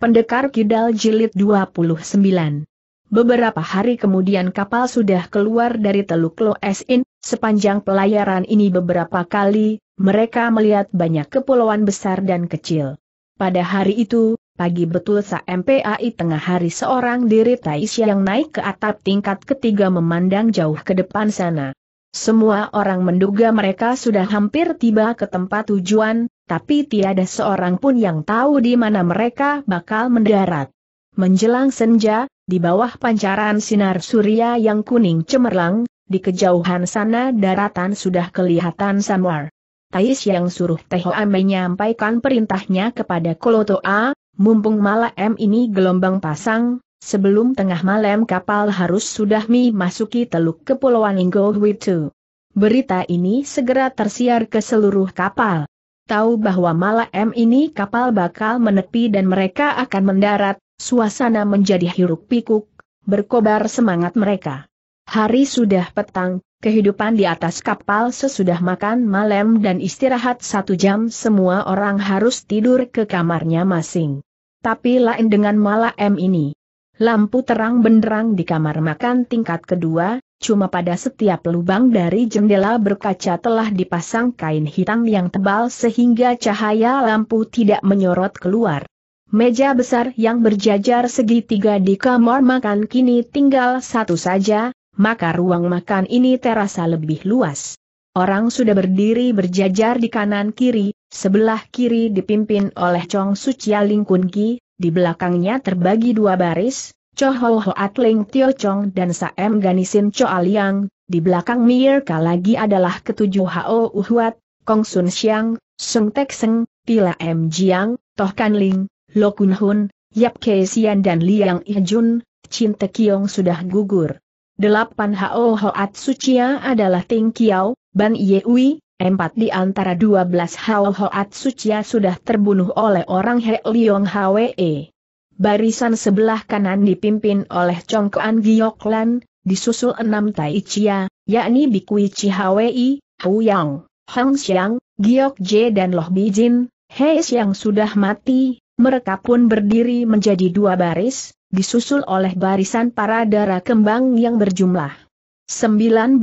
Pendekar Kidal Jilid 29 Beberapa hari kemudian kapal sudah keluar dari Teluk Loesin, sepanjang pelayaran ini beberapa kali, mereka melihat banyak kepulauan besar dan kecil. Pada hari itu, pagi betul MPAI tengah hari seorang diri Taisya yang naik ke atap tingkat ketiga memandang jauh ke depan sana. Semua orang menduga mereka sudah hampir tiba ke tempat tujuan, tapi tiada seorang pun yang tahu di mana mereka bakal mendarat. Menjelang senja, di bawah pancaran sinar surya yang kuning cemerlang, di kejauhan sana daratan sudah kelihatan samar. Tais yang suruh Tehoa menyampaikan perintahnya kepada Kolotoa, mumpung malam ini gelombang pasang, Sebelum tengah malam kapal harus sudah memasuki teluk kepulauan Inggohwitu. Berita ini segera tersiar ke seluruh kapal. Tahu bahwa malam ini kapal bakal menepi dan mereka akan mendarat, suasana menjadi hiruk pikuk, berkobar semangat mereka. Hari sudah petang, kehidupan di atas kapal sesudah makan malam dan istirahat satu jam semua orang harus tidur ke kamarnya masing. Tapi lain dengan malam ini. Lampu terang benderang di kamar makan tingkat kedua, cuma pada setiap lubang dari jendela berkaca telah dipasang kain hitam yang tebal sehingga cahaya lampu tidak menyorot keluar. Meja besar yang berjajar segitiga di kamar makan kini tinggal satu saja, maka ruang makan ini terasa lebih luas. Orang sudah berdiri berjajar di kanan kiri, sebelah kiri dipimpin oleh Chong Sucia Kun Ki, di belakangnya terbagi dua baris, Cho Ho Ho Atling Tio Chong dan Saem Ganisin Cho Aliang, di belakang Mirka lagi adalah ketujuh Ho Uhuat, Kong Sun Xiang, Sung Tek Seng, Tila M Jiang, Toh Kan Ling, Lo Kun Hun, Yap Kei Sian dan Liang Ijun, Chin Te Kiong sudah gugur. Delapan Ho Hoat Sucia adalah Ting Kiao, Ban Yeui, empat di antara dua belas Ho Hoat Sucia sudah terbunuh oleh orang He Liong Hwe. Barisan sebelah kanan dipimpin oleh Chong Koan Giok Lan, disusul enam Tai Chia, yakni Bikui Chihwei, Hu Yang, Hang Xiang, Giok J dan Loh Bijin, He yang sudah mati, mereka pun berdiri menjadi dua baris, disusul oleh barisan para darah kembang yang berjumlah 19,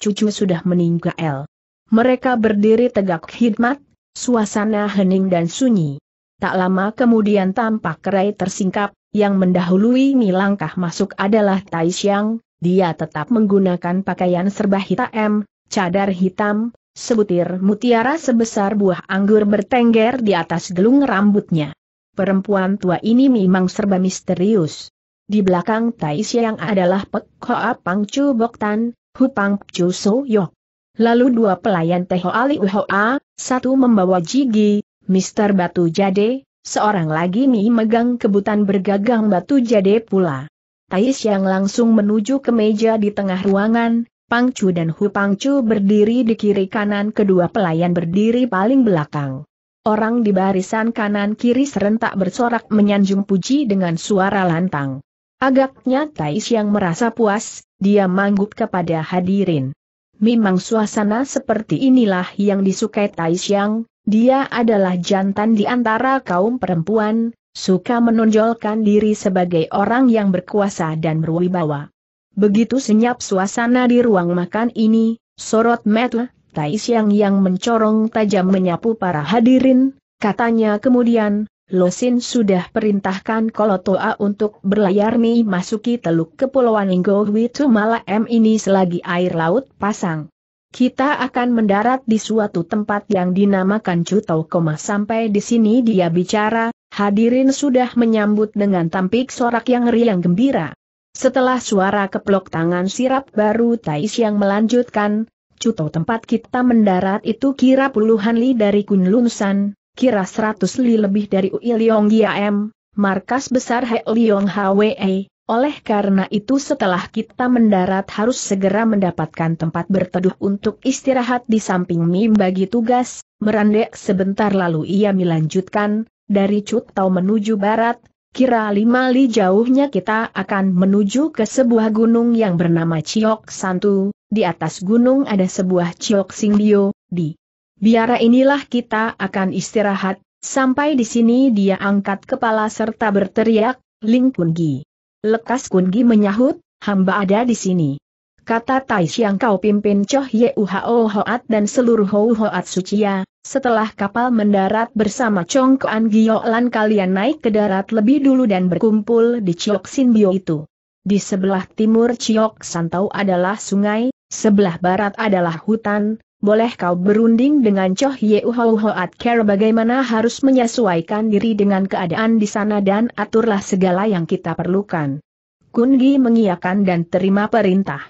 cucu sudah meninggal. Mereka berdiri tegak khidmat, suasana hening dan sunyi. Tak lama kemudian tampak kerai tersingkap, yang mendahului Mi langkah masuk adalah Tai Xiang, dia tetap menggunakan pakaian serba hitam, cadar hitam, sebutir mutiara sebesar buah anggur bertengger di atas gelung rambutnya. Perempuan tua ini memang serba misterius. Di belakang Tai Xiang adalah Pek Hoa Pang Chu Bok Tan, Hu Pang Chu So Yok. Lalu dua pelayan Teho Ali Hoa, satu membawa Jigi, Mister Batu Jade, seorang lagi Mi megang kebutan bergagang batu jade pula. Tais yang langsung menuju ke meja di tengah ruangan, Pangcu dan Hu Pangcu berdiri di kiri kanan kedua pelayan berdiri paling belakang. Orang di barisan kanan kiri serentak bersorak menyanjung puji dengan suara lantang. Agaknya Tais yang merasa puas, dia manggup kepada hadirin. Memang suasana seperti inilah yang disukai Tais yang, dia adalah jantan di antara kaum perempuan, suka menonjolkan diri sebagai orang yang berkuasa dan berwibawa. Begitu senyap suasana di ruang makan ini, sorot mata, Tai Siang yang mencorong tajam menyapu para hadirin, katanya kemudian, Losin sudah perintahkan Kolotoa untuk berlayar mi masuki teluk kepulauan Inggo Witu malam ini selagi air laut pasang. Kita akan mendarat di suatu tempat yang dinamakan Koma sampai di sini dia bicara, hadirin sudah menyambut dengan tampik sorak yang riang gembira. Setelah suara keplok tangan sirap baru Tais yang melanjutkan, Cutau tempat kita mendarat itu kira puluhan li dari Kunlunsan, kira seratus li lebih dari Ui Liong Giam, markas besar He Liong Hwe, oleh karena itu setelah kita mendarat harus segera mendapatkan tempat berteduh untuk istirahat di samping Mim bagi tugas, merandek sebentar lalu ia melanjutkan, dari Cutau menuju barat, kira lima li jauhnya kita akan menuju ke sebuah gunung yang bernama Ciok Santu, di atas gunung ada sebuah Ciok Singbio, di biara inilah kita akan istirahat, Sampai di sini dia angkat kepala serta berteriak, Ling Kungi. Lekas Kungi menyahut, hamba ada di sini. Kata Tai yang kau pimpin Choh Yeuhao Hoat dan seluruh Hou Hoat Sucia, setelah kapal mendarat bersama Chong Koan Lan kalian naik ke darat lebih dulu dan berkumpul di Chiok Sin Bio itu. Di sebelah timur Chiok Santau adalah sungai, sebelah barat adalah hutan, boleh kau berunding dengan Choh Yeuhao Hoat Care bagaimana harus menyesuaikan diri dengan keadaan di sana dan aturlah segala yang kita perlukan. Kungi mengiyakan dan terima perintah.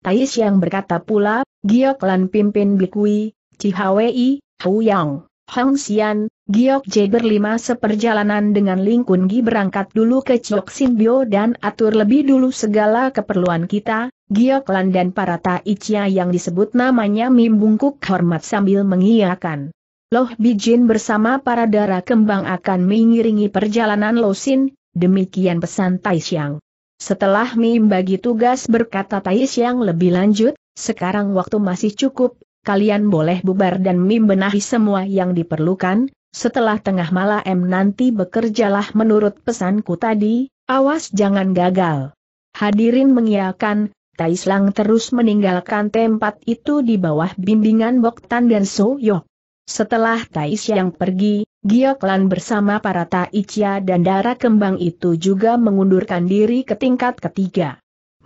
Tais yang berkata pula, Giok Lan pimpin Bikui, Cihawei, Yang, Hong Xian, Giok J berlima seperjalanan dengan Ling Kun Gi berangkat dulu ke Chok Simbio dan atur lebih dulu segala keperluan kita, Giok Lan dan para Taicia yang disebut namanya Mimbungkuk hormat sambil mengiyakan. Loh Bijin bersama para darah kembang akan mengiringi perjalanan Losin, demikian pesan Tai Xiang. Setelah Mim bagi tugas berkata Tais yang lebih lanjut, sekarang waktu masih cukup, kalian boleh bubar dan Mim benahi semua yang diperlukan, setelah tengah malam nanti bekerjalah menurut pesanku tadi, awas jangan gagal. Hadirin mengiyakan, Tais Lang terus meninggalkan tempat itu di bawah bimbingan Boktan dan So Yok. Setelah Tais yang pergi, Giok Lan bersama para Taicia dan darah kembang itu juga mengundurkan diri ke tingkat ketiga.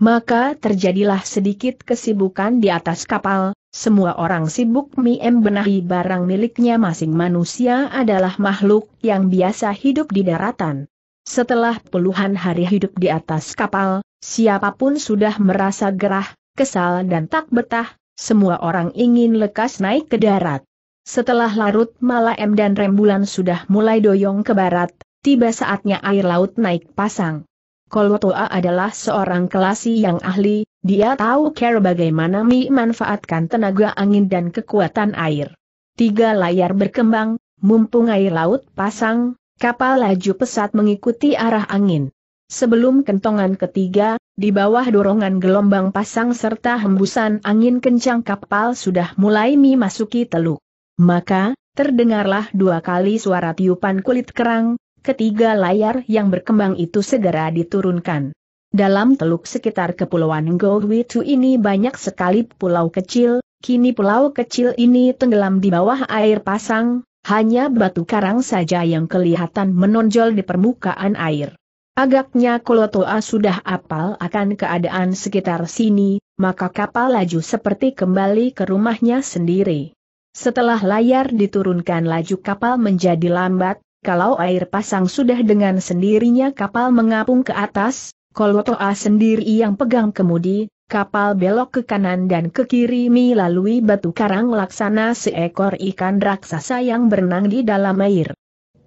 Maka terjadilah sedikit kesibukan di atas kapal, semua orang sibuk miem benahi barang miliknya masing manusia adalah makhluk yang biasa hidup di daratan. Setelah puluhan hari hidup di atas kapal, siapa pun sudah merasa gerah, kesal dan tak betah, semua orang ingin lekas naik ke darat. Setelah larut malam dan rembulan sudah mulai doyong ke barat, tiba saatnya air laut naik pasang. Kolotoa adalah seorang kelasi yang ahli, dia tahu care bagaimana memanfaatkan tenaga angin dan kekuatan air. Tiga layar berkembang, mumpung air laut pasang, kapal laju pesat mengikuti arah angin. Sebelum kentongan ketiga, di bawah dorongan gelombang pasang serta hembusan angin kencang kapal sudah mulai memasuki teluk. Maka, terdengarlah dua kali suara tiupan kulit kerang, ketiga layar yang berkembang itu segera diturunkan. Dalam teluk sekitar kepulauan Gowitu ini banyak sekali pulau kecil, kini pulau kecil ini tenggelam di bawah air pasang, hanya batu karang saja yang kelihatan menonjol di permukaan air. Agaknya Kolotoa sudah apal akan keadaan sekitar sini, maka kapal laju seperti kembali ke rumahnya sendiri. Setelah layar diturunkan laju kapal menjadi lambat, kalau air pasang sudah dengan sendirinya kapal mengapung ke atas, Kolotoa sendiri yang pegang kemudi, kapal belok ke kanan dan ke kiri melalui batu karang laksana seekor ikan raksasa yang berenang di dalam air.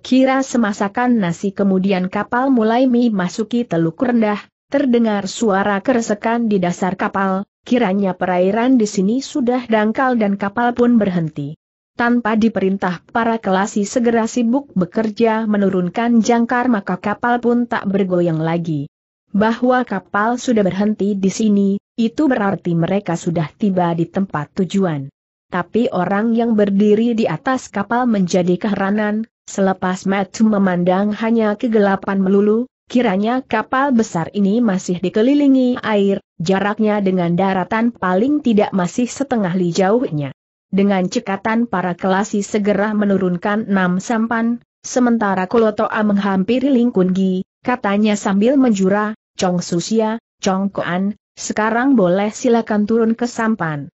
Kira semasakan nasi kemudian kapal mulai memasuki teluk rendah, terdengar suara keresekan di dasar kapal, kiranya perairan di sini sudah dangkal dan kapal pun berhenti. Tanpa diperintah para kelasi segera sibuk bekerja menurunkan jangkar maka kapal pun tak bergoyang lagi. Bahwa kapal sudah berhenti di sini, itu berarti mereka sudah tiba di tempat tujuan. Tapi orang yang berdiri di atas kapal menjadi keheranan, selepas Matthew memandang hanya kegelapan melulu, Kiranya kapal besar ini masih dikelilingi air, jaraknya dengan daratan paling tidak masih setengah li jauhnya. Dengan cekatan para kelasi segera menurunkan enam sampan, sementara Kolotoa menghampiri Lingkungi, katanya sambil menjura, Chong Susia, Chong Koan, sekarang boleh silakan turun ke sampan.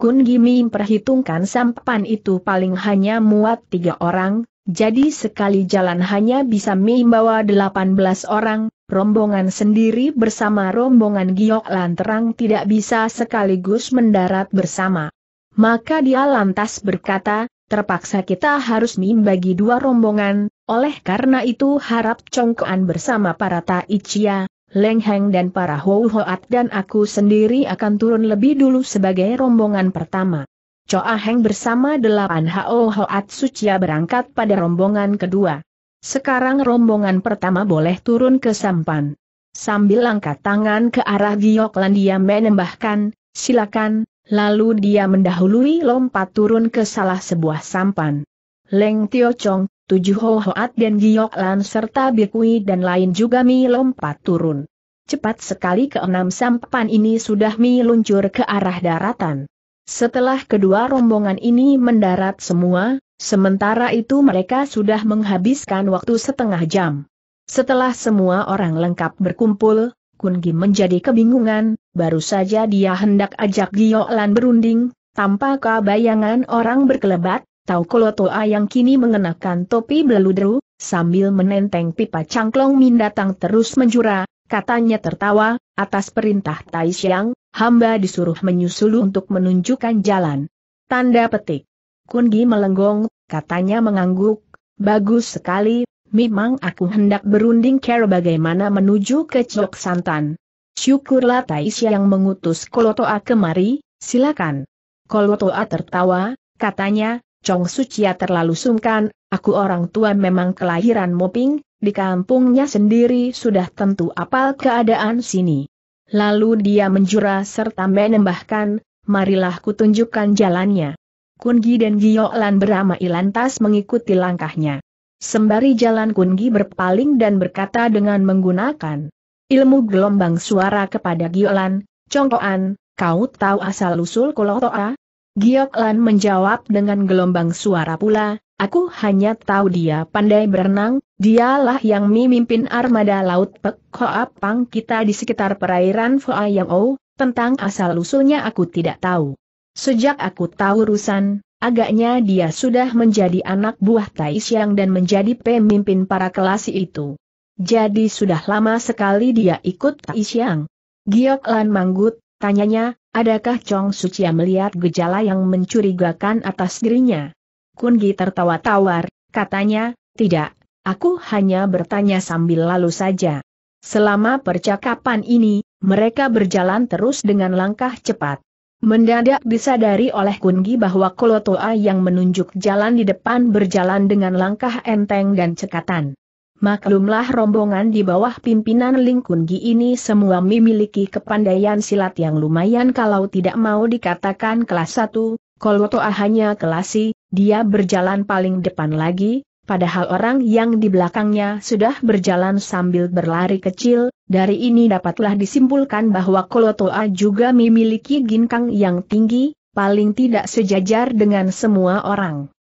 Kun Gimi memperhitungkan sampan itu paling hanya muat tiga orang, jadi sekali jalan hanya bisa membawa 18 orang, rombongan sendiri bersama rombongan Giok Lanterang tidak bisa sekaligus mendarat bersama. Maka dia lantas berkata, terpaksa kita harus membagi dua rombongan, oleh karena itu harap Congkoan bersama para Taicia, Leng Heng dan para Hou Hoat dan aku sendiri akan turun lebih dulu sebagai rombongan pertama. Choa Heng bersama delapan Ho Hoat Sucia berangkat pada rombongan kedua. Sekarang rombongan pertama boleh turun ke sampan. Sambil angkat tangan ke arah Gioklan dia menambahkan, silakan, lalu dia mendahului lompat turun ke salah sebuah sampan. Leng Tio Chong, tujuh Hoat dan Giok Lan serta Bikui dan lain juga mi lompat turun. Cepat sekali keenam sampan ini sudah mi luncur ke arah daratan. Setelah kedua rombongan ini mendarat semua, sementara itu mereka sudah menghabiskan waktu setengah jam. Setelah semua orang lengkap berkumpul, Kungi menjadi kebingungan, baru saja dia hendak ajak Giok Lan berunding, tanpa kebayangan orang berkelebat, Tau Kolotoa yang kini mengenakan topi beludru, sambil menenteng pipa cangklong Min datang terus menjura, katanya tertawa, atas perintah Tai Xiang, hamba disuruh menyusul untuk menunjukkan jalan. Tanda petik. Kungi melenggong, katanya mengangguk, bagus sekali, memang aku hendak berunding care bagaimana menuju ke Cok Santan. Syukurlah Tai Xiang mengutus Kolotoa kemari, silakan. Kolotoa tertawa, katanya, Chong Sucia terlalu sungkan, aku orang tua memang kelahiran Moping, di kampungnya sendiri sudah tentu apal keadaan sini. Lalu dia menjura serta menambahkan, marilah kutunjukkan jalannya. Kungi dan Lan beramai lantas mengikuti langkahnya. Sembari jalan Kungi berpaling dan berkata dengan menggunakan ilmu gelombang suara kepada Giolan, Congkoan, kau tahu asal-usul Kolotoa? Giok Lan menjawab dengan gelombang suara pula, aku hanya tahu dia pandai berenang, dialah yang memimpin armada laut Pek Hoa kita di sekitar perairan O, tentang asal-usulnya aku tidak tahu. Sejak aku tahu urusan, agaknya dia sudah menjadi anak buah Tai Xiang dan menjadi pemimpin para kelasi itu. Jadi sudah lama sekali dia ikut Tai Xiang. Giok Lan manggut, tanyanya, Adakah Chong Sucia melihat gejala yang mencurigakan atas dirinya? Kungi tertawa tawar, katanya, tidak, aku hanya bertanya sambil lalu saja. Selama percakapan ini, mereka berjalan terus dengan langkah cepat. Mendadak disadari oleh Kungi bahwa Kolotoa yang menunjuk jalan di depan berjalan dengan langkah enteng dan cekatan. Maklumlah rombongan di bawah pimpinan Ling ini semua memiliki kepandaian silat yang lumayan kalau tidak mau dikatakan kelas 1, kalau toa hanya kelasi, dia berjalan paling depan lagi, padahal orang yang di belakangnya sudah berjalan sambil berlari kecil, dari ini dapatlah disimpulkan bahwa Kolotoa juga memiliki ginkang yang tinggi, paling tidak sejajar dengan semua orang.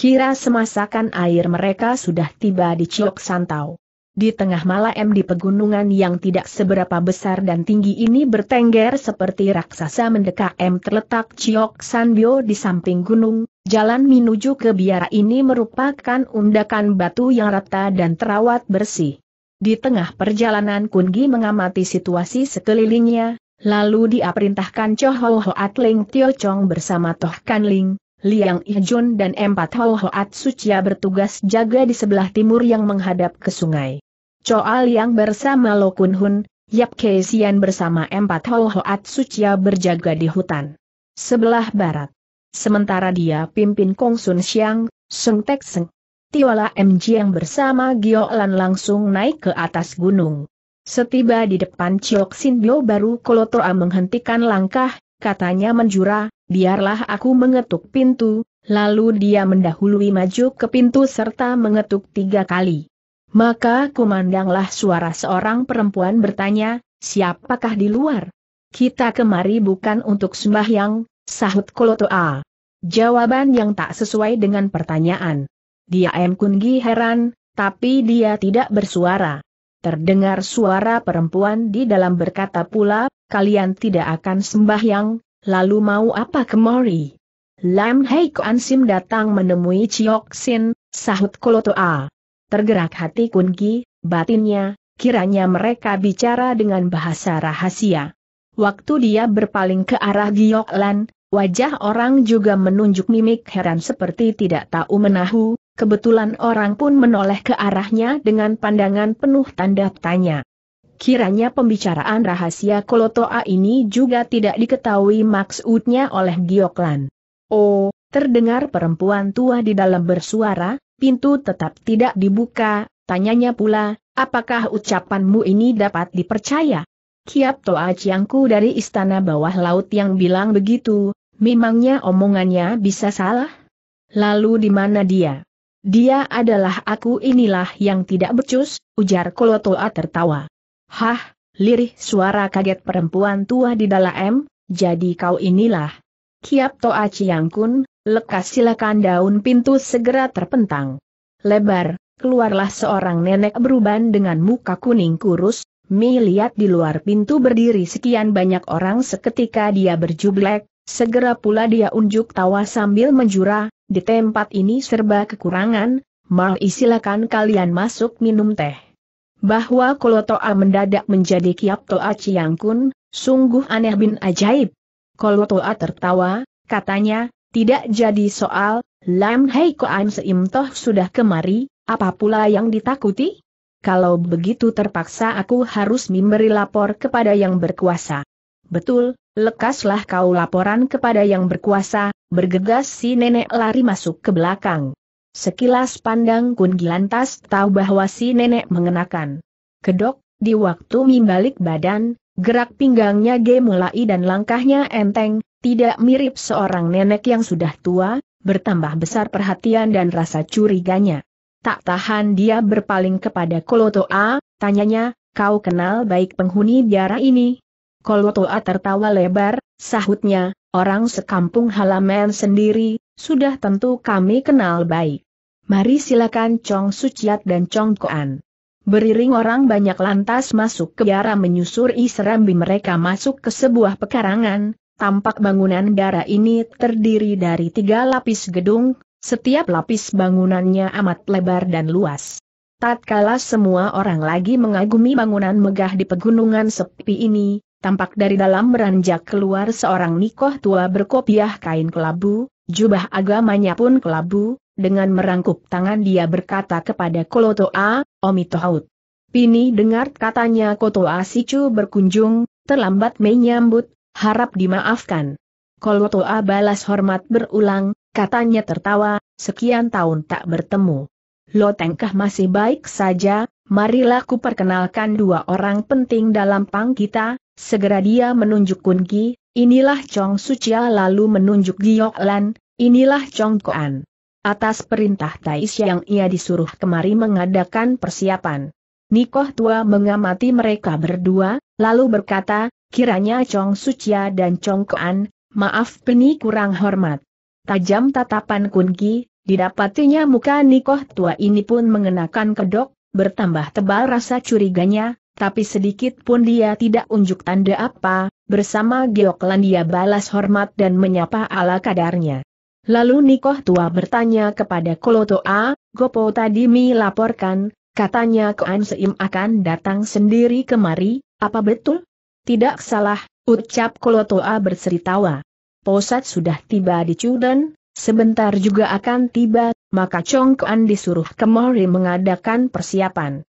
Kira semasakan air mereka sudah tiba di Ciok Santau. Di tengah malam di pegunungan yang tidak seberapa besar dan tinggi ini bertengger seperti raksasa mendekat M terletak Ciok Sanbio di samping gunung, jalan menuju ke biara ini merupakan undakan batu yang rata dan terawat bersih. Di tengah perjalanan Kungi mengamati situasi sekelilingnya, lalu dia perintahkan Chow Hoat Ling Tio Chong bersama Toh Kan Ling, Liang Ijun dan empat Ho Hoat Sucia bertugas jaga di sebelah timur yang menghadap ke sungai. Choa Liang bersama Lo Kun Hun, Yap Kei Sian bersama empat Ho Hoat Sucia berjaga di hutan. Sebelah barat. Sementara dia pimpin Kong Sun Xiang, Seng Tek Seng. Tiola MJ yang bersama Gio Lan langsung naik ke atas gunung. Setiba di depan Chiok Sin Bio baru Kolotoa menghentikan langkah, katanya menjura, biarlah aku mengetuk pintu, lalu dia mendahului maju ke pintu serta mengetuk tiga kali. Maka kumandanglah suara seorang perempuan bertanya, siapakah di luar? Kita kemari bukan untuk sembahyang, sahut Kolotoa. Jawaban yang tak sesuai dengan pertanyaan. Dia M. Kungi heran, tapi dia tidak bersuara. Terdengar suara perempuan di dalam berkata pula, kalian tidak akan sembahyang, lalu mau apa kemari? Lam Hei Kuan Sim datang menemui Chiok Sin, sahut Kolotoa. Tergerak hati Kunki, batinnya, kiranya mereka bicara dengan bahasa rahasia. Waktu dia berpaling ke arah Giok Lan, wajah orang juga menunjuk mimik heran seperti tidak tahu menahu, kebetulan orang pun menoleh ke arahnya dengan pandangan penuh tanda tanya. Kiranya pembicaraan rahasia Kolotoa ini juga tidak diketahui maksudnya oleh Gioklan. Oh, terdengar perempuan tua di dalam bersuara, pintu tetap tidak dibuka, tanyanya pula, apakah ucapanmu ini dapat dipercaya? Kiap Toa Ciangku dari istana bawah laut yang bilang begitu, memangnya omongannya bisa salah? Lalu di mana dia? Dia adalah aku inilah yang tidak becus, ujar Kolotoa tertawa. Hah, lirih suara kaget perempuan tua di dalam, jadi kau inilah. Kiap Toa Chiang Kun, lekas silakan daun pintu segera terpentang. Lebar, keluarlah seorang nenek beruban dengan muka kuning kurus, Mi lihat di luar pintu berdiri sekian banyak orang seketika dia berjublek, segera pula dia unjuk tawa sambil menjura, di tempat ini serba kekurangan, mau silakan kalian masuk minum teh. Bahwa kalau Toa mendadak menjadi Kiap Toa Chiang Kun, sungguh aneh bin ajaib. Kalau Toa tertawa, katanya, tidak jadi soal, Lam Hei Koan Seim toh sudah kemari, apa pula yang ditakuti? kalau begitu terpaksa aku harus memberi lapor kepada yang berkuasa. Betul, lekaslah kau laporan kepada yang berkuasa, bergegas si nenek lari masuk ke belakang. Sekilas pandang Kun Gilantas tahu bahwa si nenek mengenakan kedok, di waktu mimbalik badan, gerak pinggangnya G mulai dan langkahnya enteng, tidak mirip seorang nenek yang sudah tua, bertambah besar perhatian dan rasa curiganya. Tak tahan dia berpaling kepada Kolotoa, tanyanya, kau kenal baik penghuni biara ini? Kolotoa tertawa lebar, sahutnya, orang sekampung halaman sendiri, sudah tentu kami kenal baik. Mari silakan Chong Suciat dan Chong Koan. Beriring orang banyak lantas masuk ke biara menyusuri serambi mereka masuk ke sebuah pekarangan, tampak bangunan biara ini terdiri dari tiga lapis gedung, setiap lapis bangunannya amat lebar dan luas. Tatkala semua orang lagi mengagumi bangunan megah di pegunungan sepi ini, tampak dari dalam beranjak keluar seorang nikoh tua berkopiah kain kelabu, jubah agamanya pun kelabu, dengan merangkup tangan dia berkata kepada Kolotoa, Omi Tohaut. Pini dengar katanya Kotoa Sicu berkunjung, terlambat menyambut, harap dimaafkan. Kolotoa balas hormat berulang, katanya tertawa, sekian tahun tak bertemu. Lo tengkah masih baik saja, marilah ku perkenalkan dua orang penting dalam pang kita, segera dia menunjuk Kunki, inilah Chong Sucia lalu menunjuk Giok Lan, inilah Chong Koan. Atas perintah Tais yang ia disuruh kemari mengadakan persiapan. Nikoh tua mengamati mereka berdua, lalu berkata, kiranya Chong Sucia dan Chong Koan, maaf peni kurang hormat. Tajam tatapan Kunki, didapatinya muka Nikoh tua ini pun mengenakan kedok, bertambah tebal rasa curiganya, tapi sedikit pun dia tidak unjuk tanda apa, bersama Gioklan dia balas hormat dan menyapa ala kadarnya. Lalu Nikoh tua bertanya kepada Kolotoa, Gopo tadi mi laporkan, katanya Koan Seim akan datang sendiri kemari, apa betul? Tidak salah, ucap Kolotoa berseritawa. Posat sudah tiba di Cudan, sebentar juga akan tiba, maka Chong Kuan disuruh kemari mengadakan persiapan.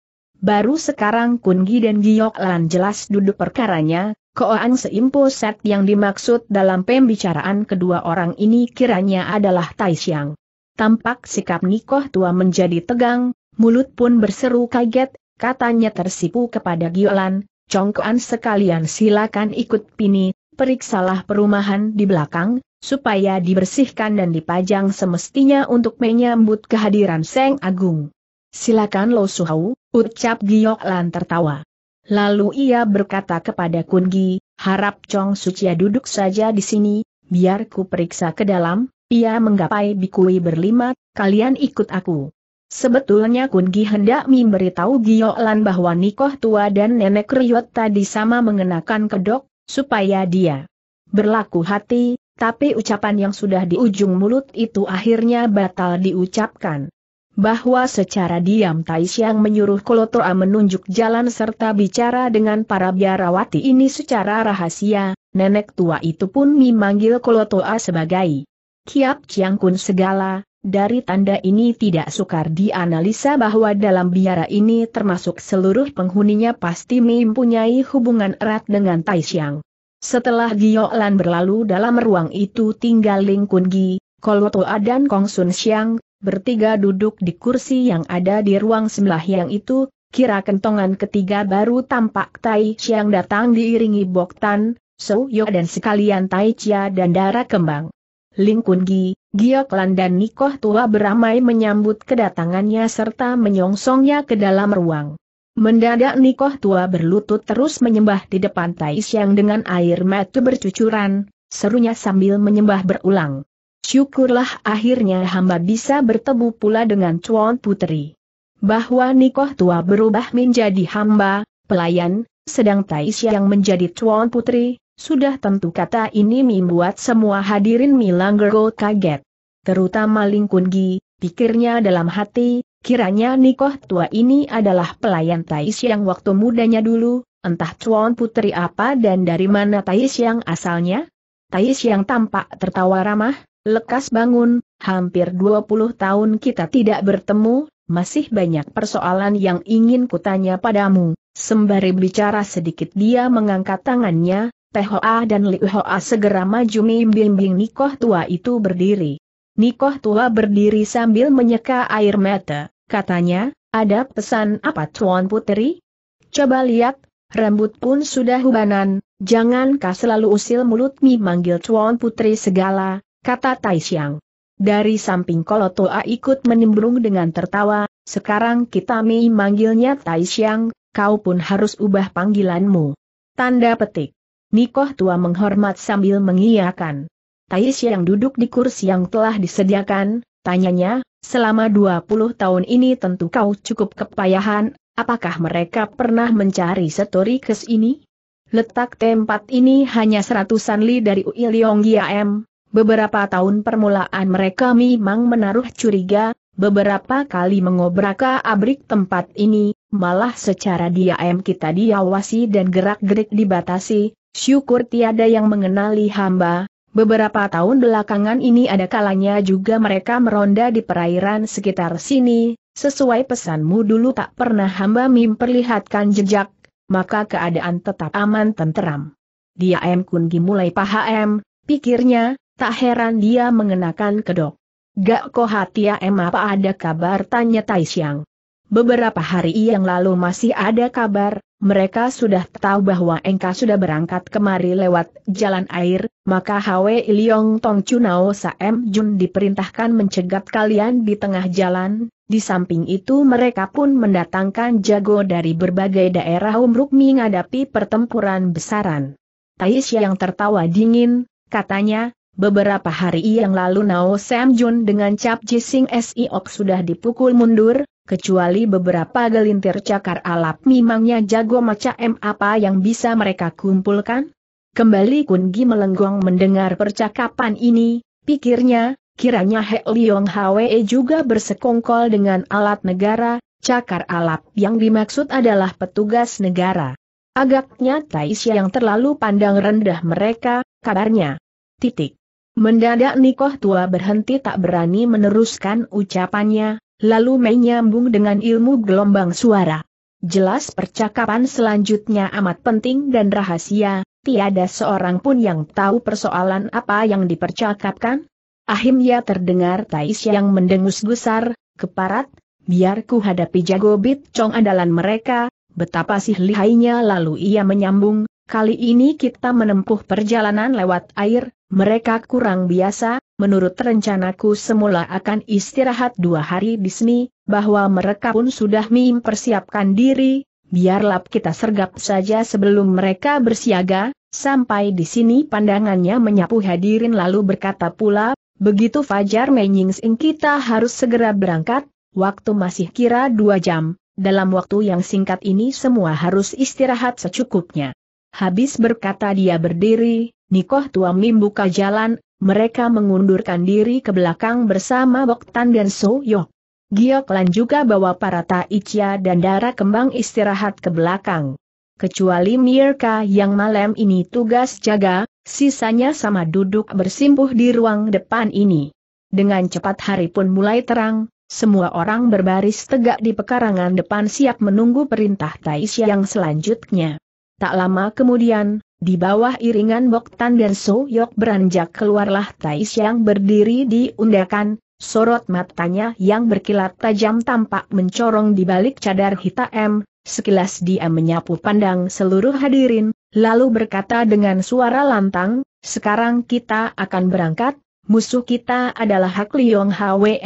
Baru sekarang Kungi dan Giok Lan jelas duduk perkaranya, Koan Seimpo Set yang dimaksud dalam pembicaraan kedua orang ini kiranya adalah Tai Xiang. Tampak sikap Nikoh tua menjadi tegang, mulut pun berseru kaget, katanya tersipu kepada Giolan, Chong Kuan sekalian silakan ikut Pini, periksalah perumahan di belakang, supaya dibersihkan dan dipajang semestinya untuk menyambut kehadiran Seng Agung. Silakan Lo Suhau, ucap Giok Lan tertawa. Lalu ia berkata kepada Kungi, harap Chong Sucia duduk saja di sini, biar ku periksa ke dalam, ia menggapai bikui berlima, kalian ikut aku. Sebetulnya Kungi hendak memberitahu Giok Lan bahwa Nikoh tua dan nenek Ryot tadi sama mengenakan kedok, supaya dia berlaku hati, tapi ucapan yang sudah di ujung mulut itu akhirnya batal diucapkan. Bahwa secara diam Tai Xiang menyuruh Kolotoa menunjuk jalan serta bicara dengan para biarawati ini secara rahasia, nenek tua itu pun memanggil Kolotoa sebagai Kiap Chiang Kun segala, dari tanda ini tidak sukar dianalisa bahwa dalam biara ini termasuk seluruh penghuninya pasti mempunyai hubungan erat dengan Tai Xiang. Setelah Lan berlalu dalam ruang itu tinggal Ling Kun Gi, Kolotoa dan Kong Sun Xiang, bertiga duduk di kursi yang ada di ruang sebelah yang itu, kira kentongan ketiga baru tampak Tai Xiang datang diiringi Bok Tan, Sou Yo dan sekalian Tai Chia dan Dara Kembang. Ling Kun Gi, Giok Lan dan Nikoh tua beramai menyambut kedatangannya serta menyongsongnya ke dalam ruang. Mendadak Nikoh tua berlutut terus menyembah di depan Tai Siang dengan air mata bercucuran, serunya sambil menyembah berulang. Syukurlah akhirnya hamba bisa bertemu pula dengan Chuan Putri. Bahwa Nikoh tua berubah menjadi hamba, pelayan, sedang Tai Siang menjadi Chuan Putri, sudah tentu kata ini membuat semua hadirin Milanggergo kaget. Terutama Ling Gi, pikirnya dalam hati, kiranya Nikoh tua ini adalah pelayan Tais yang waktu mudanya dulu, entah Chuan Putri apa dan dari mana Tais yang asalnya? Tais yang tampak tertawa ramah, lekas bangun, hampir 20 tahun kita tidak bertemu, masih banyak persoalan yang ingin kutanya padamu. Sembari bicara sedikit dia mengangkat tangannya, Hoa dan Liu Hoa segera maju membimbing Nikoh tua itu berdiri. Nikoh tua berdiri sambil menyeka air mata, katanya, ada pesan apa Tuan Putri? Coba lihat, rambut pun sudah hubanan, jangan kau selalu usil mulut mi manggil Tuan Putri segala, kata Tai Xiang. Dari samping Kolotoa ikut menimbrung dengan tertawa, sekarang kita mi manggilnya Tai Xiang, kau pun harus ubah panggilanmu. Tanda petik. Nikoh tua menghormat sambil mengiyakan. Tais yang duduk di kursi yang telah disediakan, tanyanya, selama 20 tahun ini tentu kau cukup kepayahan, apakah mereka pernah mencari setori kes ini? Letak tempat ini hanya seratusan li dari Uiliong M. Beberapa tahun permulaan mereka memang menaruh curiga, beberapa kali mengobraka abrik tempat ini, malah secara diam kita diawasi dan gerak-gerik dibatasi, Syukur tiada yang mengenali hamba, beberapa tahun belakangan ini ada kalanya juga mereka meronda di perairan sekitar sini, sesuai pesanmu dulu tak pernah hamba memperlihatkan jejak, maka keadaan tetap aman tenteram. Dia M. Kungi mulai paham, pikirnya, tak heran dia mengenakan kedok. Gak kok hati M apa ada kabar tanya Tai Xiang. Beberapa hari yang lalu masih ada kabar, mereka sudah tahu bahwa engkau sudah berangkat kemari lewat jalan air, maka Hwe Iliong Tong Chunao Saem Jun diperintahkan mencegat kalian di tengah jalan, di samping itu mereka pun mendatangkan jago dari berbagai daerah umruk menghadapi pertempuran besaran. Tais yang tertawa dingin, katanya, beberapa hari yang lalu Nao Sam Jun dengan Cap Jising Siok sudah dipukul mundur, kecuali beberapa gelintir cakar alap mimangnya jago macam apa yang bisa mereka kumpulkan? Kembali Kun Gi melenggong mendengar percakapan ini, pikirnya, kiranya He Liong Hwe juga bersekongkol dengan alat negara, cakar alap yang dimaksud adalah petugas negara. Agaknya Tais yang terlalu pandang rendah mereka, kabarnya. Titik. Mendadak Nikoh tua berhenti tak berani meneruskan ucapannya, lalu menyambung dengan ilmu gelombang suara. Jelas percakapan selanjutnya amat penting dan rahasia, tiada seorang pun yang tahu persoalan apa yang dipercakapkan. Ahimnya terdengar Tais yang mendengus gusar, keparat, biar ku hadapi jago bit cong andalan mereka, betapa sih lihainya lalu ia menyambung, kali ini kita menempuh perjalanan lewat air, mereka kurang biasa, menurut rencanaku semula akan istirahat dua hari di sini, bahwa mereka pun sudah mempersiapkan diri, biarlah kita sergap saja sebelum mereka bersiaga, sampai di sini pandangannya menyapu hadirin lalu berkata pula, begitu Fajar menyingsing kita harus segera berangkat, waktu masih kira dua jam, dalam waktu yang singkat ini semua harus istirahat secukupnya. Habis berkata dia berdiri, Nikoh tua membuka jalan, mereka mengundurkan diri ke belakang bersama Bok Tan dan So Yok. Giok Lan juga bawa para Taicia dan Dara Kembang istirahat ke belakang. Kecuali Mirka yang malam ini tugas jaga, sisanya sama duduk bersimpuh di ruang depan ini. Dengan cepat hari pun mulai terang, semua orang berbaris tegak di pekarangan depan siap menunggu perintah Taisya yang selanjutnya. Tak lama kemudian, di bawah iringan Bok Tan dan So Yok beranjak keluarlah Tais yang berdiri di undakan, sorot matanya yang berkilat tajam tampak mencorong di balik cadar hitam, sekilas dia menyapu pandang seluruh hadirin, lalu berkata dengan suara lantang, sekarang kita akan berangkat, musuh kita adalah Hak Liong Hwe,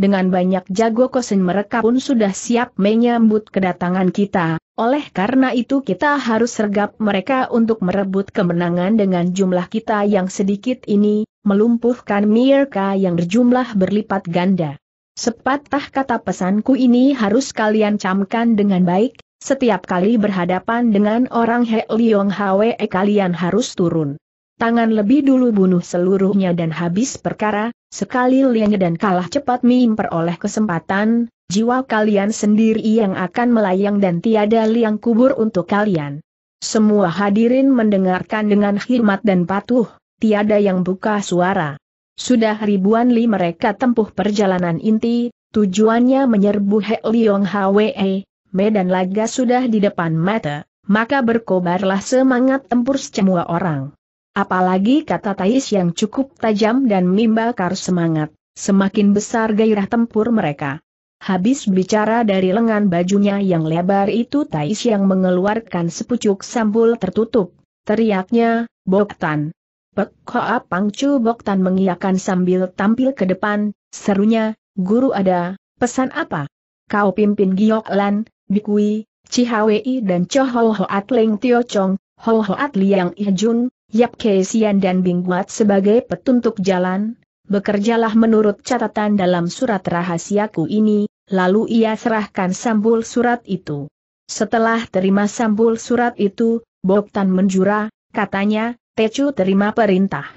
dengan banyak jago kosen mereka pun sudah siap menyambut kedatangan kita, oleh karena itu kita harus sergap mereka untuk merebut kemenangan dengan jumlah kita yang sedikit ini, melumpuhkan mereka yang berjumlah berlipat ganda. Sepatah kata pesanku ini harus kalian camkan dengan baik, setiap kali berhadapan dengan orang He Liong Hwe kalian harus turun tangan lebih dulu bunuh seluruhnya dan habis perkara, sekali liang dan kalah cepat memperoleh kesempatan, jiwa kalian sendiri yang akan melayang dan tiada liang kubur untuk kalian. Semua hadirin mendengarkan dengan khidmat dan patuh, tiada yang buka suara. Sudah ribuan li mereka tempuh perjalanan inti, tujuannya menyerbu He Liong Hwe, medan laga sudah di depan mata, maka berkobarlah semangat tempur semua orang. Apalagi kata Tais yang cukup tajam dan membakar semangat, semakin besar gairah tempur mereka. Habis bicara dari lengan bajunya yang lebar itu Tais yang mengeluarkan sepucuk sambul tertutup. Teriaknya, Boktan. Pek Hoa Pangcu Boktan mengiyakan sambil tampil ke depan, serunya, Guru ada, pesan apa? Kau pimpin Giok Lan, Bikui, Cihawei dan Choho Hoat Leng Tio Chong, Ho Liang Ijun, Yap Kesian dan Bingguat sebagai petuntuk jalan, bekerjalah menurut catatan dalam surat rahasiaku ini, lalu ia serahkan sambul surat itu. Setelah terima sambul surat itu, Boktan menjura, katanya, Tecu terima perintah.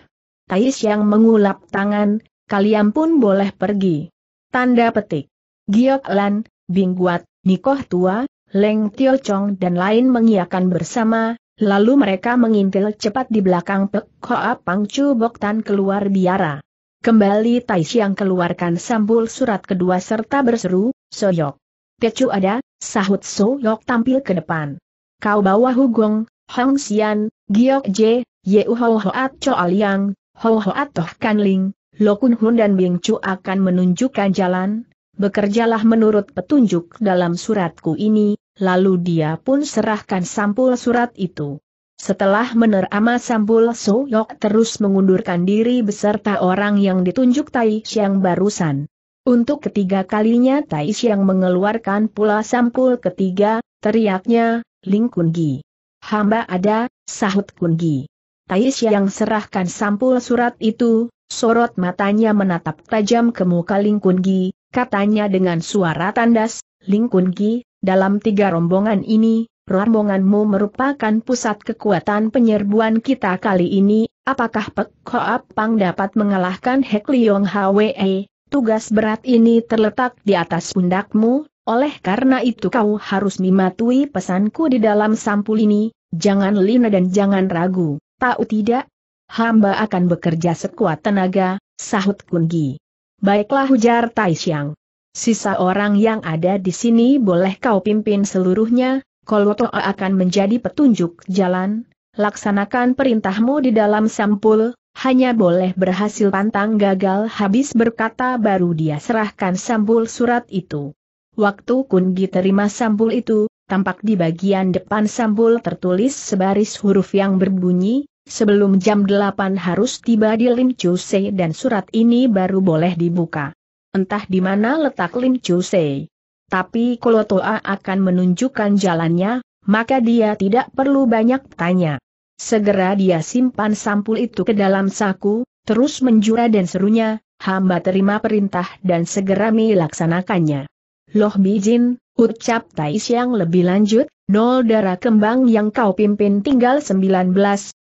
Tais yang mengulap tangan, kalian pun boleh pergi. Tanda petik. Giok Lan, Bingguat, Nikoh Tua, Leng Tio Chong dan lain mengiakan bersama, Lalu mereka mengintil cepat di belakang Pek Hoa Pangcu Boktan keluar biara. Kembali Tai Xiang keluarkan sambul surat kedua serta berseru, Soyok. Tecu ada, sahut Soyok tampil ke depan. Kau bawa Hugong, Hong Xian, Giok Je, Yeu Ho Hoat Cho Aliang, Ho Hoat Toh Kanling, Lo Kun Hun dan Bing Chu akan menunjukkan jalan, bekerjalah menurut petunjuk dalam suratku ini, lalu dia pun serahkan sampul surat itu. Setelah menerima sampul Soyok terus mengundurkan diri beserta orang yang ditunjuk Tai Xiang barusan. Untuk ketiga kalinya Tai Xiang mengeluarkan pula sampul ketiga, teriaknya, Ling Kungi. Hamba ada, sahut Kungi. Tai Xiang serahkan sampul surat itu, sorot matanya menatap tajam ke muka Ling Kungi, katanya dengan suara tandas, Ling Kungi, dalam tiga rombongan ini, rombonganmu merupakan pusat kekuatan penyerbuan kita kali ini, apakah Pek Hoa Pang dapat mengalahkan Hek Liong Hwe? Tugas berat ini terletak di atas pundakmu, oleh karena itu kau harus mematuhi pesanku di dalam sampul ini, jangan lina dan jangan ragu, tahu tidak? Hamba akan bekerja sekuat tenaga, sahut Kungi. Baiklah hujar Tai Xiang. Sisa orang yang ada di sini boleh kau pimpin seluruhnya, kalau Toa akan menjadi petunjuk jalan, laksanakan perintahmu di dalam sampul, hanya boleh berhasil pantang gagal habis berkata baru dia serahkan sampul surat itu. Waktu Kungi terima sampul itu, tampak di bagian depan sampul tertulis sebaris huruf yang berbunyi, sebelum jam 8 harus tiba di Lim Chuse dan surat ini baru boleh dibuka entah di mana letak Lim Chu Sei. Tapi kalau Toa akan menunjukkan jalannya, maka dia tidak perlu banyak tanya. Segera dia simpan sampul itu ke dalam saku, terus menjura dan serunya, hamba terima perintah dan segera melaksanakannya. Loh Bijin, ucap Tai Siang lebih lanjut, nol darah kembang yang kau pimpin tinggal 19,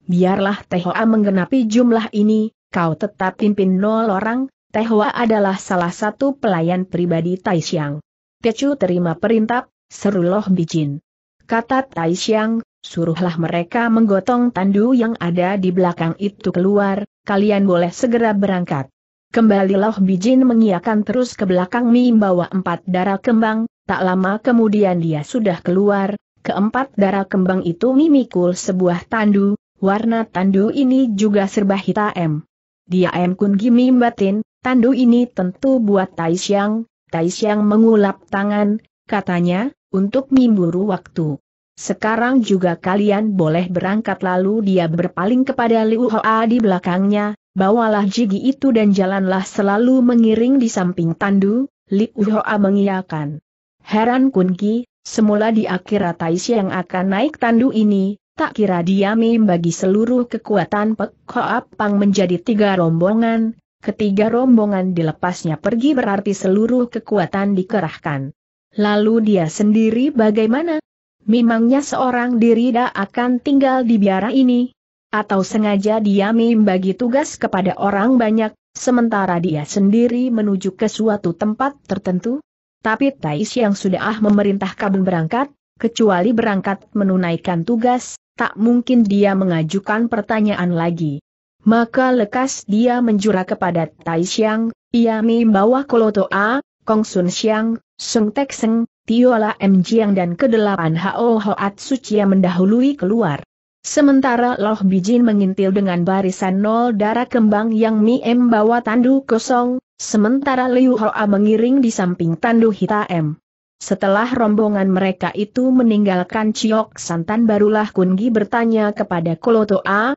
biarlah Tehoa menggenapi jumlah ini, kau tetap pimpin nol orang, Tehwa adalah salah satu pelayan pribadi Xiang. Tecu terima perintah, seru Loh Bijin. Kata Xiang, suruhlah mereka menggotong tandu yang ada di belakang itu keluar, kalian boleh segera berangkat. Kembali Loh Bijin mengiakan terus ke belakang membawa empat darah kembang, tak lama kemudian dia sudah keluar, keempat darah kembang itu mimikul sebuah tandu, warna tandu ini juga serba hitam. Dia M Kun Gimi batin, Tandu ini tentu buat Tai Xiang, Tai Xiang mengulap tangan, katanya, untuk memburu waktu. Sekarang juga kalian boleh berangkat lalu dia berpaling kepada Liu Hoa di belakangnya, bawalah jigi itu dan jalanlah selalu mengiring di samping tandu, Li Uhoa mengiyakan. Heran Kunki, semula di akhir yang akan naik tandu ini, tak kira dia membagi seluruh kekuatan Pek Hoa Pang menjadi tiga rombongan, ketiga rombongan dilepasnya pergi berarti seluruh kekuatan dikerahkan. Lalu dia sendiri bagaimana? Memangnya seorang diri tak akan tinggal di biara ini? Atau sengaja dia membagi tugas kepada orang banyak, sementara dia sendiri menuju ke suatu tempat tertentu? Tapi Tais yang sudah ah memerintahkan berangkat, kecuali berangkat menunaikan tugas, tak mungkin dia mengajukan pertanyaan lagi. Maka lekas dia menjura kepada Tai Xiang, ia membawa Kolotoa, Kong Sun Xiang, Seng Tek Seng, Tiola M Jiang dan kedelapan Hao Hoat Suci yang mendahului keluar. Sementara Loh Bijin mengintil dengan barisan nol darah kembang yang Mi M bawa tandu kosong, sementara Liu Hoa mengiring di samping tandu hitam. Setelah rombongan mereka itu meninggalkan Ciok Santan barulah Kungi bertanya kepada Koloto A,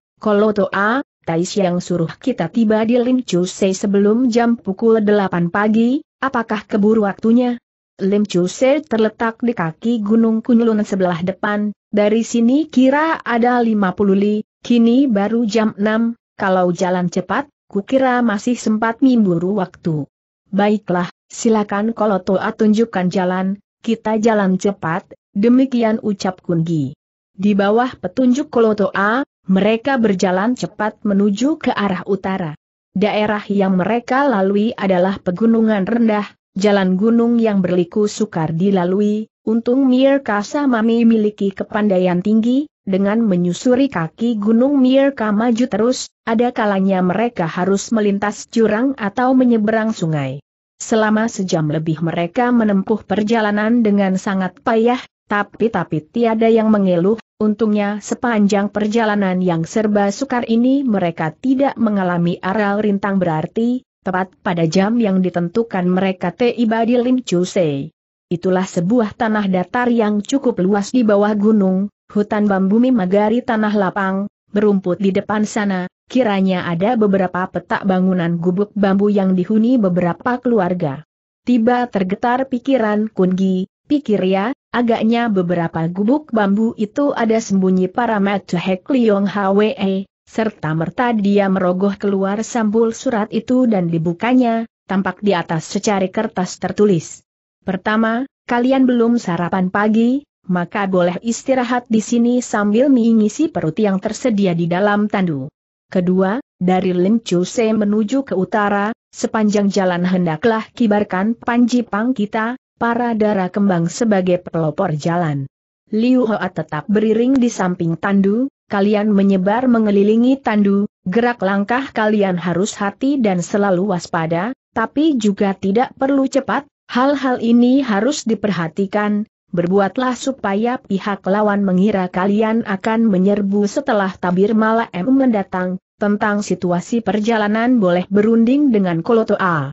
Tais yang suruh kita tiba di Lim Chu sebelum jam pukul 8 pagi, apakah keburu waktunya? Lim Chuse terletak di kaki Gunung Kunlun sebelah depan, dari sini kira ada 50 li, kini baru jam 6, kalau jalan cepat, kukira masih sempat mimburu waktu. Baiklah, silakan kalau Toa tunjukkan jalan, kita jalan cepat, demikian ucap Kungi. Di bawah petunjuk Kolotoa, mereka berjalan cepat menuju ke arah utara. Daerah yang mereka lalui adalah pegunungan rendah, jalan gunung yang berliku sukar dilalui, untung Mir Kasa Mami miliki kepandaian tinggi, dengan menyusuri kaki gunung Mirka maju terus, ada kalanya mereka harus melintas jurang atau menyeberang sungai. Selama sejam lebih mereka menempuh perjalanan dengan sangat payah, tapi-tapi tiada yang mengeluh, untungnya sepanjang perjalanan yang serba sukar ini mereka tidak mengalami aral rintang berarti, Tepat pada jam yang ditentukan mereka tiba di Lim Chusei. Itulah sebuah tanah datar yang cukup luas di bawah gunung, hutan bambu mimagari tanah lapang, berumput di depan sana, kiranya ada beberapa petak bangunan gubuk bambu yang dihuni beberapa keluarga. Tiba tergetar pikiran Kungi, pikir ya, agaknya beberapa gubuk bambu itu ada sembunyi para Hek Liong Hwe, serta merta dia merogoh keluar sambul surat itu dan dibukanya, tampak di atas secari kertas tertulis. Pertama, kalian belum sarapan pagi, maka boleh istirahat di sini sambil mengisi perut yang tersedia di dalam tandu. Kedua, dari Lim Se menuju ke utara, sepanjang jalan hendaklah kibarkan panji pang kita, para darah kembang sebagai pelopor jalan. Liu Hoa tetap beriring di samping tandu, kalian menyebar mengelilingi tandu, gerak langkah kalian harus hati dan selalu waspada, tapi juga tidak perlu cepat, hal-hal ini harus diperhatikan, berbuatlah supaya pihak lawan mengira kalian akan menyerbu setelah tabir malam mendatang, tentang situasi perjalanan boleh berunding dengan Koloto A.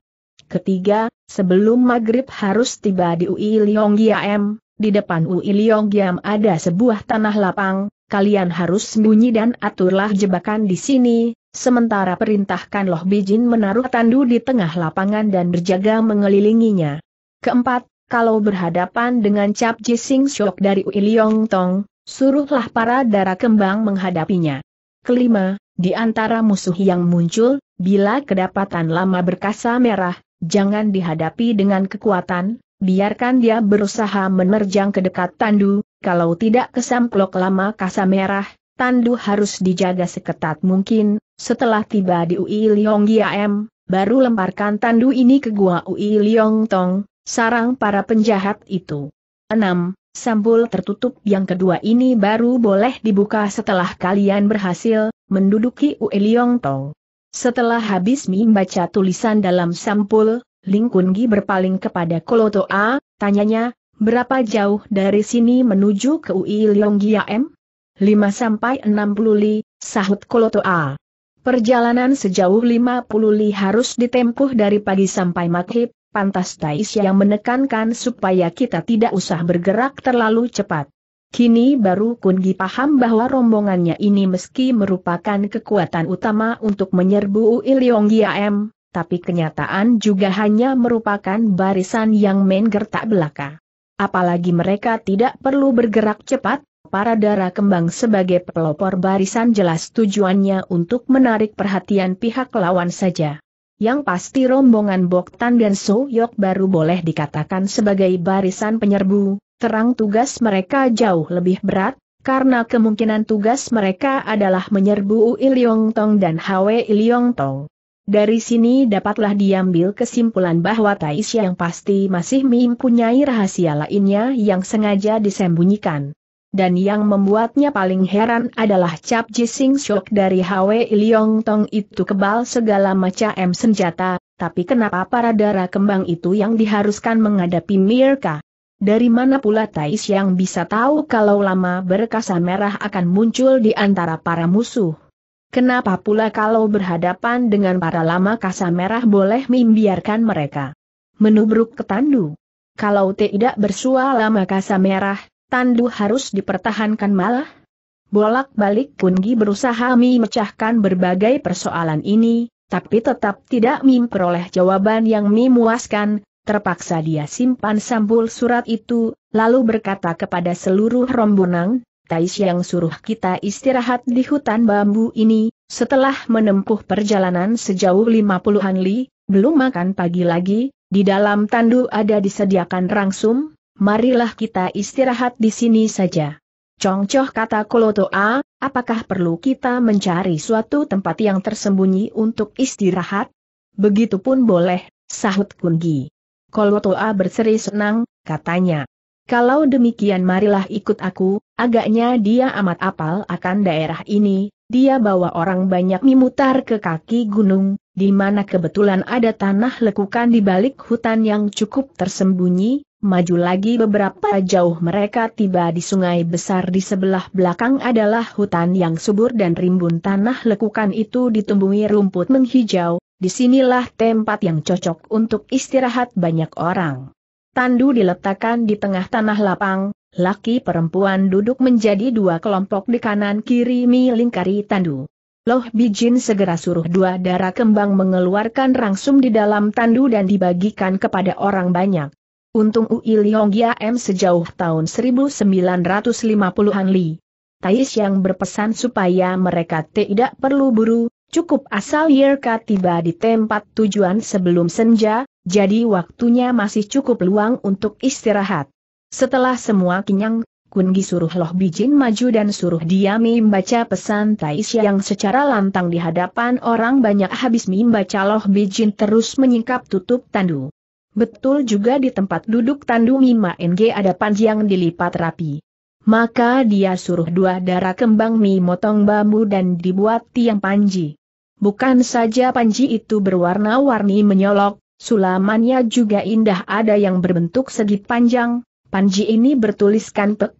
Ketiga, sebelum maghrib harus tiba di Ui Liong Giam, di depan Ui Liong Giam ada sebuah tanah lapang, kalian harus sembunyi dan aturlah jebakan di sini, sementara perintahkan Loh Bijin menaruh tandu di tengah lapangan dan berjaga mengelilinginya. Keempat, kalau berhadapan dengan Cap Jising Shok dari Liong Tong, suruhlah para darah kembang menghadapinya. Kelima, di antara musuh yang muncul, bila kedapatan lama berkasa merah, jangan dihadapi dengan kekuatan, biarkan dia berusaha menerjang ke dekat tandu, kalau tidak kesamplok lama kasa merah, tandu harus dijaga seketat mungkin, setelah tiba di Ui Liong Giam, baru lemparkan tandu ini ke gua Ui Liong Tong, sarang para penjahat itu. 6. Sampul tertutup yang kedua ini baru boleh dibuka setelah kalian berhasil menduduki Ui Liong Tong. Setelah habis membaca tulisan dalam sampul, Ling berpaling kepada Koloto A, tanyanya, Berapa jauh dari sini menuju ke Ui M? 5 sampai 60 li, sahut Koloto A. Perjalanan sejauh 50 li harus ditempuh dari pagi sampai maghrib, pantas Tais yang menekankan supaya kita tidak usah bergerak terlalu cepat. Kini baru Kungi paham bahwa rombongannya ini meski merupakan kekuatan utama untuk menyerbu Iliong Giam, tapi kenyataan juga hanya merupakan barisan yang main gertak belaka. Apalagi mereka tidak perlu bergerak cepat, para darah kembang sebagai pelopor barisan jelas tujuannya untuk menarik perhatian pihak lawan saja. Yang pasti rombongan Bok Tan dan So Yok baru boleh dikatakan sebagai barisan penyerbu, terang tugas mereka jauh lebih berat, karena kemungkinan tugas mereka adalah menyerbu Iliong Tong dan Hwe Iliong Tong. Dari sini dapatlah diambil kesimpulan bahwa Tais yang pasti masih mempunyai rahasia lainnya yang sengaja disembunyikan. Dan yang membuatnya paling heran adalah Cap Jising Shok dari Hwe Iliong Tong itu kebal segala macam senjata, tapi kenapa para darah kembang itu yang diharuskan menghadapi Mirka? Dari mana pula Tais yang bisa tahu kalau lama berkasa merah akan muncul di antara para musuh? Kenapa pula kalau berhadapan dengan para lama kasa merah boleh membiarkan mereka menubruk ke tandu? Kalau tidak bersua lama kasa merah, tandu harus dipertahankan malah? Bolak-balik Kungi berusaha memecahkan berbagai persoalan ini, tapi tetap tidak memperoleh jawaban yang memuaskan, Terpaksa dia simpan sambul surat itu, lalu berkata kepada seluruh rombongan, Tais yang suruh kita istirahat di hutan bambu ini, setelah menempuh perjalanan sejauh lima puluhan li, belum makan pagi lagi, di dalam tandu ada disediakan rangsum, marilah kita istirahat di sini saja. Congcoh kata Kolotoa, apakah perlu kita mencari suatu tempat yang tersembunyi untuk istirahat? Begitupun boleh, sahut Kungi. Kolotoa berseri senang, katanya. Kalau demikian marilah ikut aku, agaknya dia amat apal akan daerah ini, dia bawa orang banyak memutar ke kaki gunung, di mana kebetulan ada tanah lekukan di balik hutan yang cukup tersembunyi, maju lagi beberapa jauh mereka tiba di sungai besar di sebelah belakang adalah hutan yang subur dan rimbun tanah lekukan itu ditumbuhi rumput menghijau, di sinilah tempat yang cocok untuk istirahat banyak orang. Tandu diletakkan di tengah tanah lapang, laki perempuan duduk menjadi dua kelompok di kanan kiri melingkari tandu. Loh Bijin segera suruh dua darah kembang mengeluarkan rangsum di dalam tandu dan dibagikan kepada orang banyak. Untung Ui Lionggia M sejauh tahun 1950-an Li. Tais yang berpesan supaya mereka tidak perlu buru, Cukup asal Yerka tiba di tempat tujuan sebelum senja, jadi waktunya masih cukup luang untuk istirahat. Setelah semua kenyang, Kungi suruh Loh Bijin maju dan suruh dia membaca pesan Taisya yang secara lantang di hadapan orang banyak habis membaca Loh Bijin terus menyingkap tutup tandu. Betul juga di tempat duduk tandu Mima NG ada panji yang dilipat rapi. Maka dia suruh dua darah kembang mi motong bambu dan dibuat tiang panji. Bukan saja panji itu berwarna-warni menyolok, sulamannya juga indah ada yang berbentuk segi panjang, panji ini bertuliskan Pek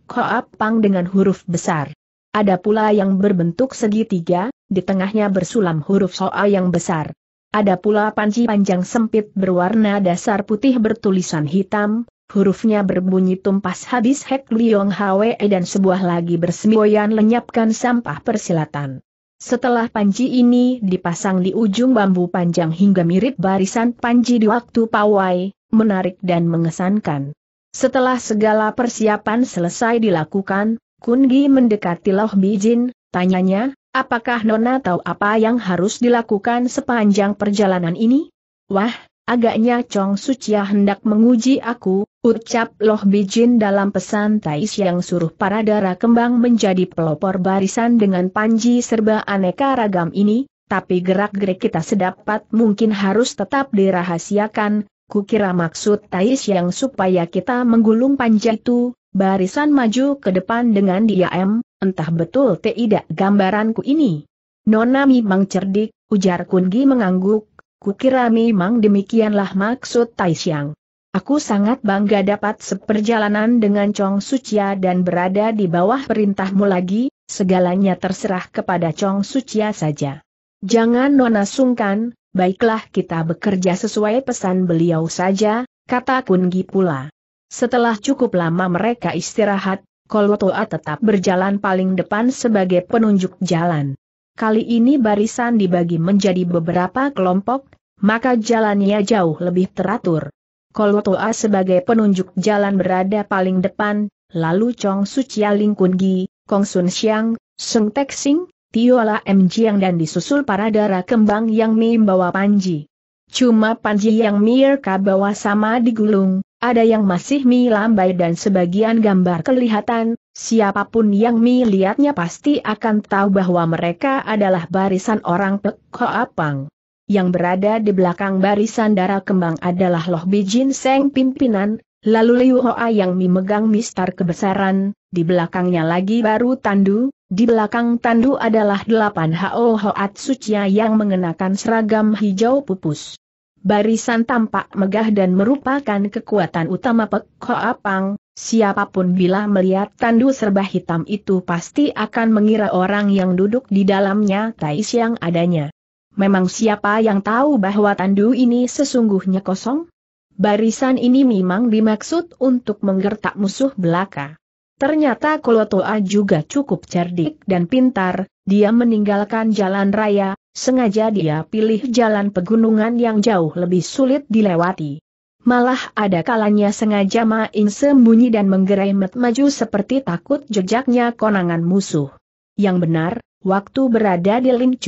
dengan huruf besar. Ada pula yang berbentuk segitiga, di tengahnya bersulam huruf Soa yang besar. Ada pula panji panjang sempit berwarna dasar putih bertulisan hitam, hurufnya berbunyi tumpas habis Hek Liong Hwe dan sebuah lagi bersemboyan lenyapkan sampah persilatan. Setelah panji ini dipasang di ujung bambu panjang hingga mirip barisan panji di waktu pawai, menarik dan mengesankan. Setelah segala persiapan selesai dilakukan, Kungi mendekati Loh Bijin, tanyanya, apakah Nona tahu apa yang harus dilakukan sepanjang perjalanan ini? Wah, agaknya Chong Sucia hendak menguji aku, Ucap Loh Bijin dalam pesan Tais yang suruh para darah kembang menjadi pelopor barisan dengan panji serba aneka ragam ini, tapi gerak-gerik kita sedapat mungkin harus tetap dirahasiakan, kukira maksud Tais yang supaya kita menggulung panji itu, barisan maju ke depan dengan diam, entah betul tidak gambaranku ini. Nona memang cerdik, ujar Kungi mengangguk, kukira memang demikianlah maksud Taisyang. Aku sangat bangga dapat seperjalanan dengan Chong Sucia dan berada di bawah perintahmu lagi, segalanya terserah kepada Chong Sucia saja. Jangan nona sungkan, baiklah kita bekerja sesuai pesan beliau saja, kata Kungi pula. Setelah cukup lama mereka istirahat, Kolotoa tetap berjalan paling depan sebagai penunjuk jalan. Kali ini barisan dibagi menjadi beberapa kelompok, maka jalannya jauh lebih teratur. Kolotoa sebagai penunjuk jalan berada paling depan, lalu Chong Sucia Ling Kun Gi, Kong Sun Xiang, Seng Tek Sing, Tiola M. Jiang dan disusul para darah kembang yang membawa Panji. Cuma Panji yang Mirka bawa sama digulung, ada yang masih mi lambai dan sebagian gambar kelihatan, siapa pun yang mi lihatnya pasti akan tahu bahwa mereka adalah barisan orang Peko Apang. Yang berada di belakang barisan darah kembang adalah Loh Bijin Seng pimpinan, lalu Liu Hoa yang mi megang mistar kebesaran, di belakangnya lagi baru Tandu, di belakang Tandu adalah delapan Ho Hoat Sucia yang mengenakan seragam hijau pupus. Barisan tampak megah dan merupakan kekuatan utama Pek Apang, siapa pun bila melihat tandu serba hitam itu pasti akan mengira orang yang duduk di dalamnya Tais yang adanya. Memang siapa yang tahu bahwa tandu ini sesungguhnya kosong? Barisan ini memang dimaksud untuk menggertak musuh belaka. Ternyata Kolotoa juga cukup cerdik dan pintar, dia meninggalkan jalan raya, sengaja dia pilih jalan pegunungan yang jauh lebih sulit dilewati. Malah ada kalanya sengaja main sembunyi dan menggeremet maju seperti takut jejaknya konangan musuh. Yang benar, waktu berada di Ling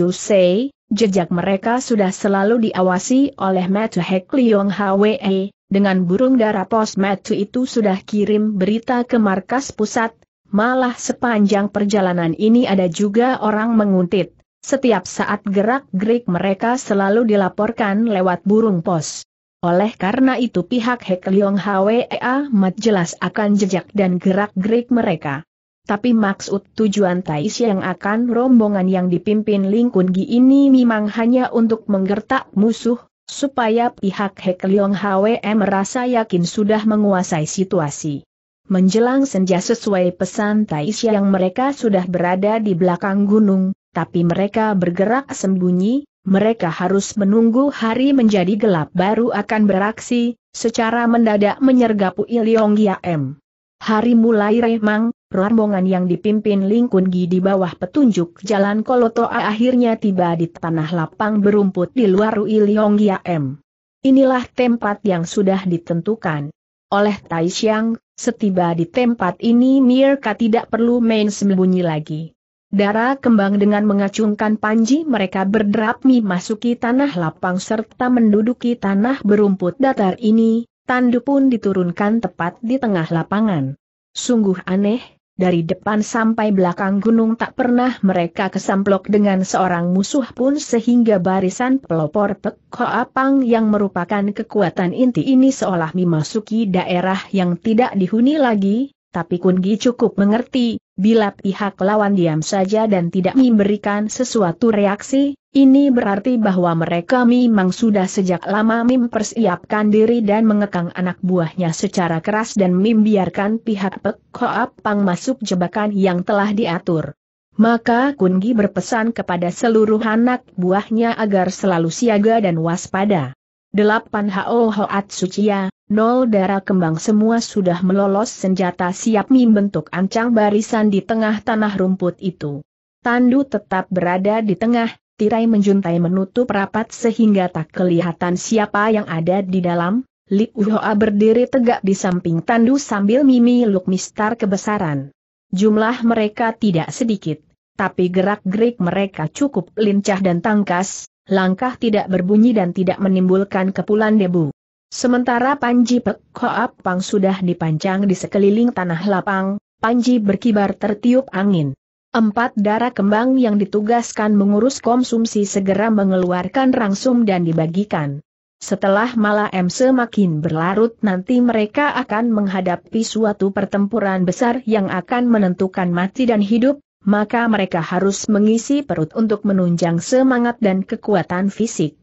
jejak mereka sudah selalu diawasi oleh Matu Hek Liong Hwe, dengan burung darah pos Matu itu sudah kirim berita ke markas pusat, malah sepanjang perjalanan ini ada juga orang menguntit, setiap saat gerak-gerik mereka selalu dilaporkan lewat burung pos. Oleh karena itu pihak Hek Leong HWA mat jelas akan jejak dan gerak-gerik mereka. Tapi maksud tujuan Tais yang akan rombongan yang dipimpin Lingkun Gi ini memang hanya untuk menggertak musuh, supaya pihak Hek Leong HWE merasa yakin sudah menguasai situasi. Menjelang senja sesuai pesan Tais yang mereka sudah berada di belakang gunung, tapi mereka bergerak sembunyi, mereka harus menunggu hari menjadi gelap baru akan beraksi, secara mendadak menyergapu Iliong M. Hari mulai remang, rombongan yang dipimpin Ling Kun Gi di bawah petunjuk jalan Kolotoa akhirnya tiba di tanah lapang berumput di luar Iliong M. Inilah tempat yang sudah ditentukan. Oleh Tai Xiang, setiba di tempat ini Mirka tidak perlu main sembunyi lagi. Dara kembang dengan mengacungkan panji mereka berderap masuki tanah lapang serta menduduki tanah berumput datar ini, tandu pun diturunkan tepat di tengah lapangan. Sungguh aneh, dari depan sampai belakang gunung tak pernah mereka kesamplok dengan seorang musuh pun sehingga barisan pelopor Pekho Apang yang merupakan kekuatan inti ini seolah memasuki daerah yang tidak dihuni lagi, tapi Kungi cukup mengerti, bila pihak lawan diam saja dan tidak memberikan sesuatu reaksi, ini berarti bahwa mereka memang sudah sejak lama mempersiapkan diri dan mengekang anak buahnya secara keras dan membiarkan pihak Pek Pang masuk jebakan yang telah diatur. Maka Kungi berpesan kepada seluruh anak buahnya agar selalu siaga dan waspada. Delapan Ho Hoat Sucia, Nol darah kembang semua sudah melolos senjata siap membentuk ancang barisan di tengah tanah rumput itu. Tandu tetap berada di tengah, tirai menjuntai menutup rapat sehingga tak kelihatan siapa yang ada di dalam. Li Uhoa berdiri tegak di samping Tandu sambil mimi luk mistar kebesaran. Jumlah mereka tidak sedikit, tapi gerak-gerik mereka cukup lincah dan tangkas, langkah tidak berbunyi dan tidak menimbulkan kepulan debu. Sementara Panji Pek Pang sudah dipancang di sekeliling tanah lapang, Panji berkibar tertiup angin. Empat darah kembang yang ditugaskan mengurus konsumsi segera mengeluarkan rangsum dan dibagikan. Setelah malam semakin berlarut nanti mereka akan menghadapi suatu pertempuran besar yang akan menentukan mati dan hidup, maka mereka harus mengisi perut untuk menunjang semangat dan kekuatan fisik.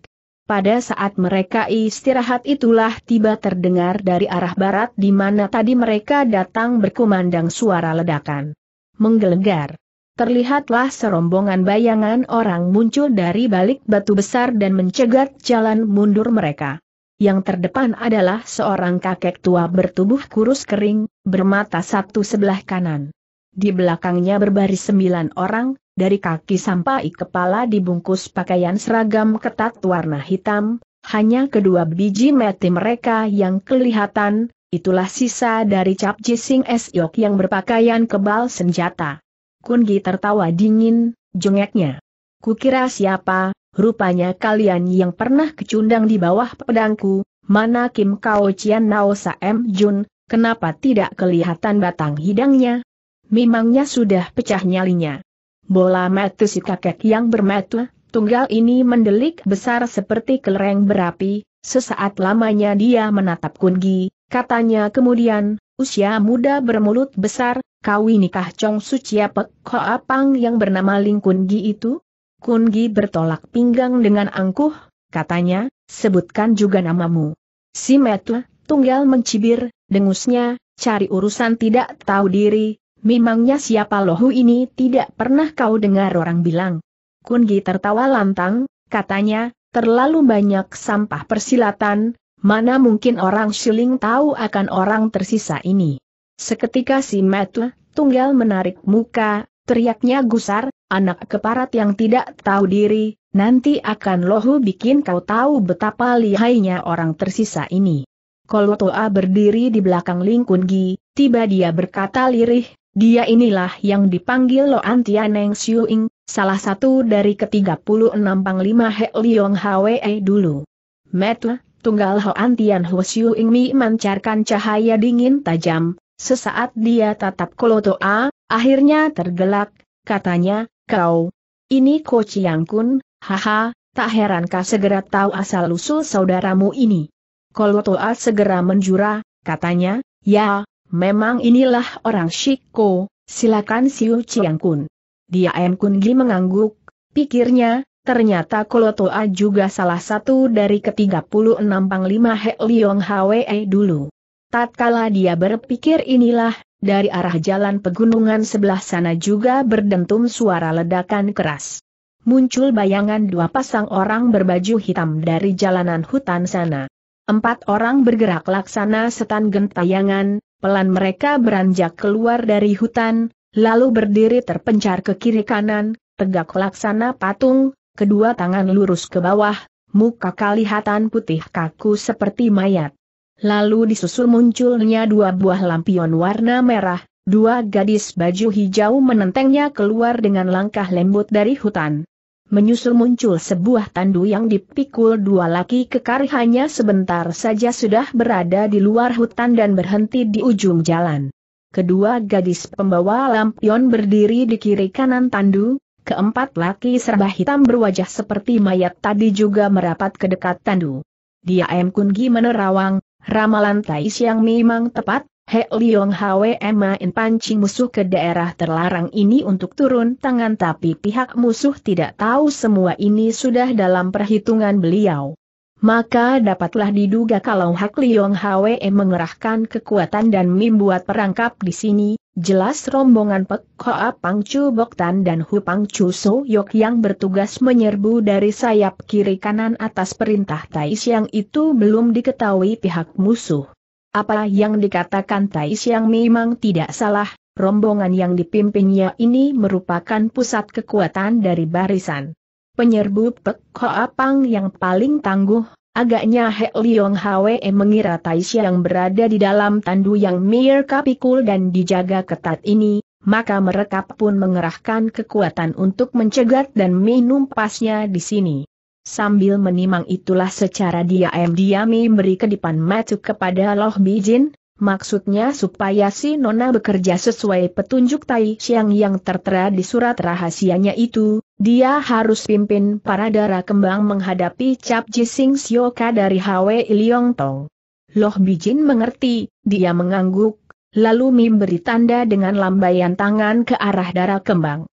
Pada saat mereka istirahat itulah tiba terdengar dari arah barat di mana tadi mereka datang berkumandang suara ledakan. Menggelegar. Terlihatlah serombongan bayangan orang muncul dari balik batu besar dan mencegat jalan mundur mereka. yang terdepan adalah seorang kakek tua bertubuh kurus kering, bermata satu sebelah kanan. Di belakangnya berbaris sembilan orang, dari kaki sampai kepala dibungkus pakaian seragam ketat warna hitam, hanya kedua biji mati mereka yang kelihatan, itulah sisa dari Cap Jising Esyok yang berpakaian kebal senjata. Kungi tertawa dingin, jengeknya. Kukira siapa, rupanya kalian yang pernah kecundang di bawah pedangku, mana Kim Kao Chian Nao Saem Jun, kenapa tidak kelihatan batang hidangnya? Memangnya sudah pecah nyalinya. Bola mata si kakek yang bermata, tunggal ini mendelik besar seperti kelereng berapi, sesaat lamanya dia menatap Kungi, Katanya kemudian, usia muda bermulut besar, kau nikah Chong Sucia Pek Apang yang bernama Ling Kun Gi itu? Kun Gi bertolak pinggang dengan angkuh, katanya, sebutkan juga namamu. Si Metu, tunggal mencibir, dengusnya, cari urusan tidak tahu diri, memangnya siapa lohu ini tidak pernah kau dengar orang bilang. Kun Gi tertawa lantang, katanya, terlalu banyak sampah persilatan, Mana mungkin orang Shiling tahu akan orang tersisa ini. Seketika si Metu, tunggal menarik muka, teriaknya gusar, anak keparat yang tidak tahu diri, nanti akan lohu bikin kau tahu betapa lihainya orang tersisa ini. Kalau Toa berdiri di belakang Ling Kun Gi, tiba dia berkata lirih, dia inilah yang dipanggil Lo Antianeng Xiuing, salah satu dari ke-36 Panglima He Liong Hwe dulu. Metu, Tunggal Hoan Tian Xiu Ing Mi mancarkan cahaya dingin tajam, sesaat dia tatap Kolotoa, akhirnya tergelak, katanya, kau, ini Ko Chiang Kun, haha, tak herankah segera tahu asal-usul saudaramu ini. Kolotoa segera menjura, katanya, ya, memang inilah orang Shiko, silakan Siu Chiang Kun. Dia M Kun Gi mengangguk, pikirnya, Ternyata Kolotoa juga salah satu dari ke-36 Panglima He Liong Hwe dulu. Tatkala dia berpikir inilah, dari arah jalan pegunungan sebelah sana juga berdentum suara ledakan keras. Muncul bayangan dua pasang orang berbaju hitam dari jalanan hutan sana. Empat orang bergerak laksana setan gentayangan, pelan mereka beranjak keluar dari hutan, lalu berdiri terpencar ke kiri kanan, tegak laksana patung, kedua tangan lurus ke bawah, muka kelihatan putih kaku seperti mayat. Lalu disusul munculnya dua buah lampion warna merah, dua gadis baju hijau menentengnya keluar dengan langkah lembut dari hutan. Menyusul muncul sebuah tandu yang dipikul dua laki kekar hanya sebentar saja sudah berada di luar hutan dan berhenti di ujung jalan. Kedua gadis pembawa lampion berdiri di kiri kanan tandu, Keempat laki serba hitam berwajah seperti mayat tadi juga merapat ke dekat tandu. Dia M Kungi menerawang, ramalan Tai Siang memang tepat, He Liong Hwe main pancing musuh ke daerah terlarang ini untuk turun tangan tapi pihak musuh tidak tahu semua ini sudah dalam perhitungan beliau. Maka dapatlah diduga kalau Hak Liong Hwe mengerahkan kekuatan dan membuat perangkap di sini, Jelas rombongan Pek Hoa Pangcu Boktan dan Hu Pangcu So Yok yang bertugas menyerbu dari sayap kiri kanan atas perintah Tai Siang itu belum diketahui pihak musuh. Apa yang dikatakan Tai Siang memang tidak salah, rombongan yang dipimpinnya ini merupakan pusat kekuatan dari barisan. Penyerbu Pek Hoa Pang yang paling tangguh, Agaknya He Liong Hwe mengira Taisha yang berada di dalam tandu yang mir kapikul dan dijaga ketat ini, maka mereka pun mengerahkan kekuatan untuk mencegat dan minum pasnya di sini. Sambil menimang itulah secara diam-diam memberi kedipan matu kepada Loh Bijin, Maksudnya supaya si Nona bekerja sesuai petunjuk Tai Xiang yang tertera di surat rahasianya itu, dia harus pimpin para darah kembang menghadapi Cap Jising Sioka dari Hwe Iliong Tong. Loh Bijin mengerti, dia mengangguk, lalu memberi tanda dengan lambaian tangan ke arah darah kembang.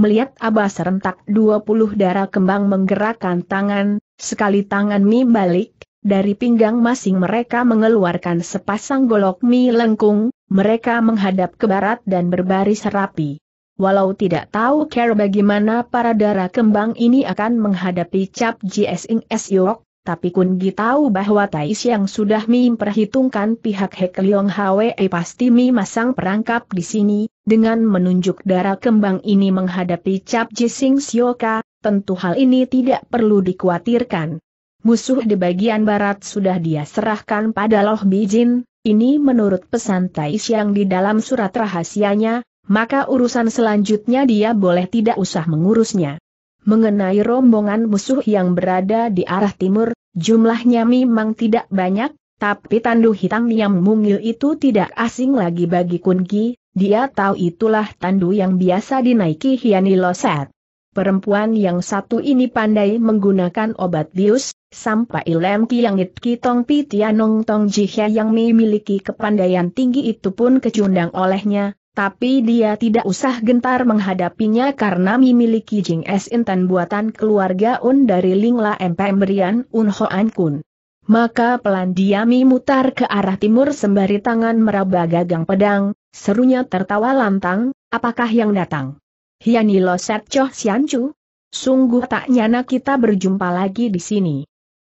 Melihat Abah serentak 20 darah kembang menggerakkan tangan, sekali tangan Mi balik, dari pinggang masing mereka mengeluarkan sepasang golok mie lengkung, mereka menghadap ke barat dan berbaris rapi. Walau tidak tahu care bagaimana para darah kembang ini akan menghadapi Cap Jiesing Esyok, tapi Kun Gi tahu bahwa Tai yang sudah Mi perhitungkan pihak Hek Leong Hwe pasti Mi masang perangkap di sini, dengan menunjuk darah kembang ini menghadapi Cap Jising Sioka, tentu hal ini tidak perlu dikhawatirkan. Musuh di bagian barat sudah dia serahkan pada Loh Bijin, ini menurut pesan Tai yang di dalam surat rahasianya, maka urusan selanjutnya dia boleh tidak usah mengurusnya. Mengenai rombongan musuh yang berada di arah timur, jumlahnya memang tidak banyak, tapi tandu hitam yang mungil itu tidak asing lagi bagi Kunki, dia tahu itulah tandu yang biasa dinaiki Hiani Loset. Perempuan yang satu ini pandai menggunakan obat bius, sampai lem yang ki tong pi tianong tong jihya yang memiliki kepandaian tinggi itu pun kecundang olehnya, tapi dia tidak usah gentar menghadapinya karena memiliki Jing Es Intan buatan keluarga Un dari Lingla MP Pemberian Un Hoan Kun. Maka pelan dia memutar ke arah timur sembari tangan meraba gagang pedang, serunya tertawa lantang, apakah yang datang? Hiani Lo Set Choh Siancu? Sungguh tak nyana kita berjumpa lagi di sini.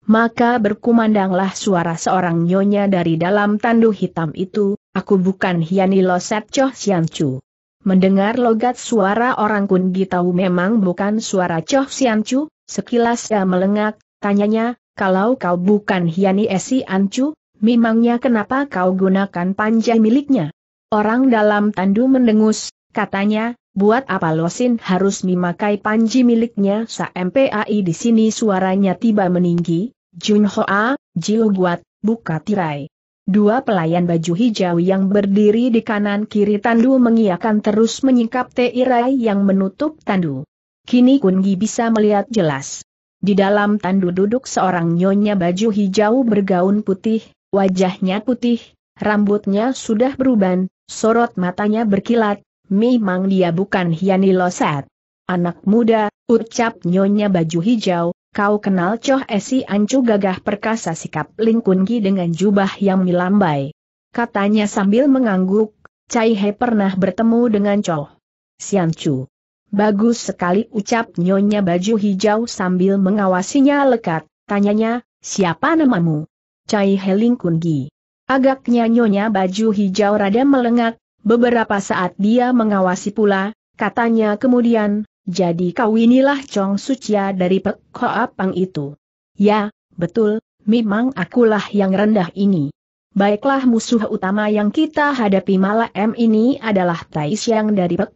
Maka berkumandanglah suara seorang nyonya dari dalam tandu hitam itu, Aku bukan Hiani Loset Choh Sian Chu. Mendengar logat suara orang Kun Gi tahu memang bukan suara Choh Sian Chu, sekilas ia melengak, tanyanya, kalau kau bukan Hiani Esi Ancu, memangnya kenapa kau gunakan panjai miliknya? Orang dalam tandu mendengus, katanya, buat apa Losin harus memakai panji miliknya sa MPAI di sini suaranya tiba meninggi, Jun Hoa, Jiu Guat, buka tirai. Dua pelayan baju hijau yang berdiri di kanan kiri tandu mengiakan terus menyingkap tirai yang menutup tandu. Kini Kungi bisa melihat jelas. Di dalam tandu duduk seorang nyonya baju hijau bergaun putih, wajahnya putih, rambutnya sudah beruban, sorot matanya berkilat, memang dia bukan Hiani Losat. Anak muda, ucap nyonya baju hijau, Kau kenal Choh Esi Ancu gagah perkasa sikap Ling Kun Gi dengan jubah yang milambai. Katanya sambil mengangguk, Cai He pernah bertemu dengan Choh Sian Chu. Bagus sekali ucap nyonya baju hijau sambil mengawasinya lekat, tanyanya, siapa namamu? Cai He Ling Kun Gi. Agaknya nyonya baju hijau rada melengak, beberapa saat dia mengawasi pula, katanya kemudian, jadi kau inilah Chong Sucia dari Pek Pang itu. Ya, betul, memang akulah yang rendah ini. Baiklah musuh utama yang kita hadapi malam ini adalah Tai Siang dari Pek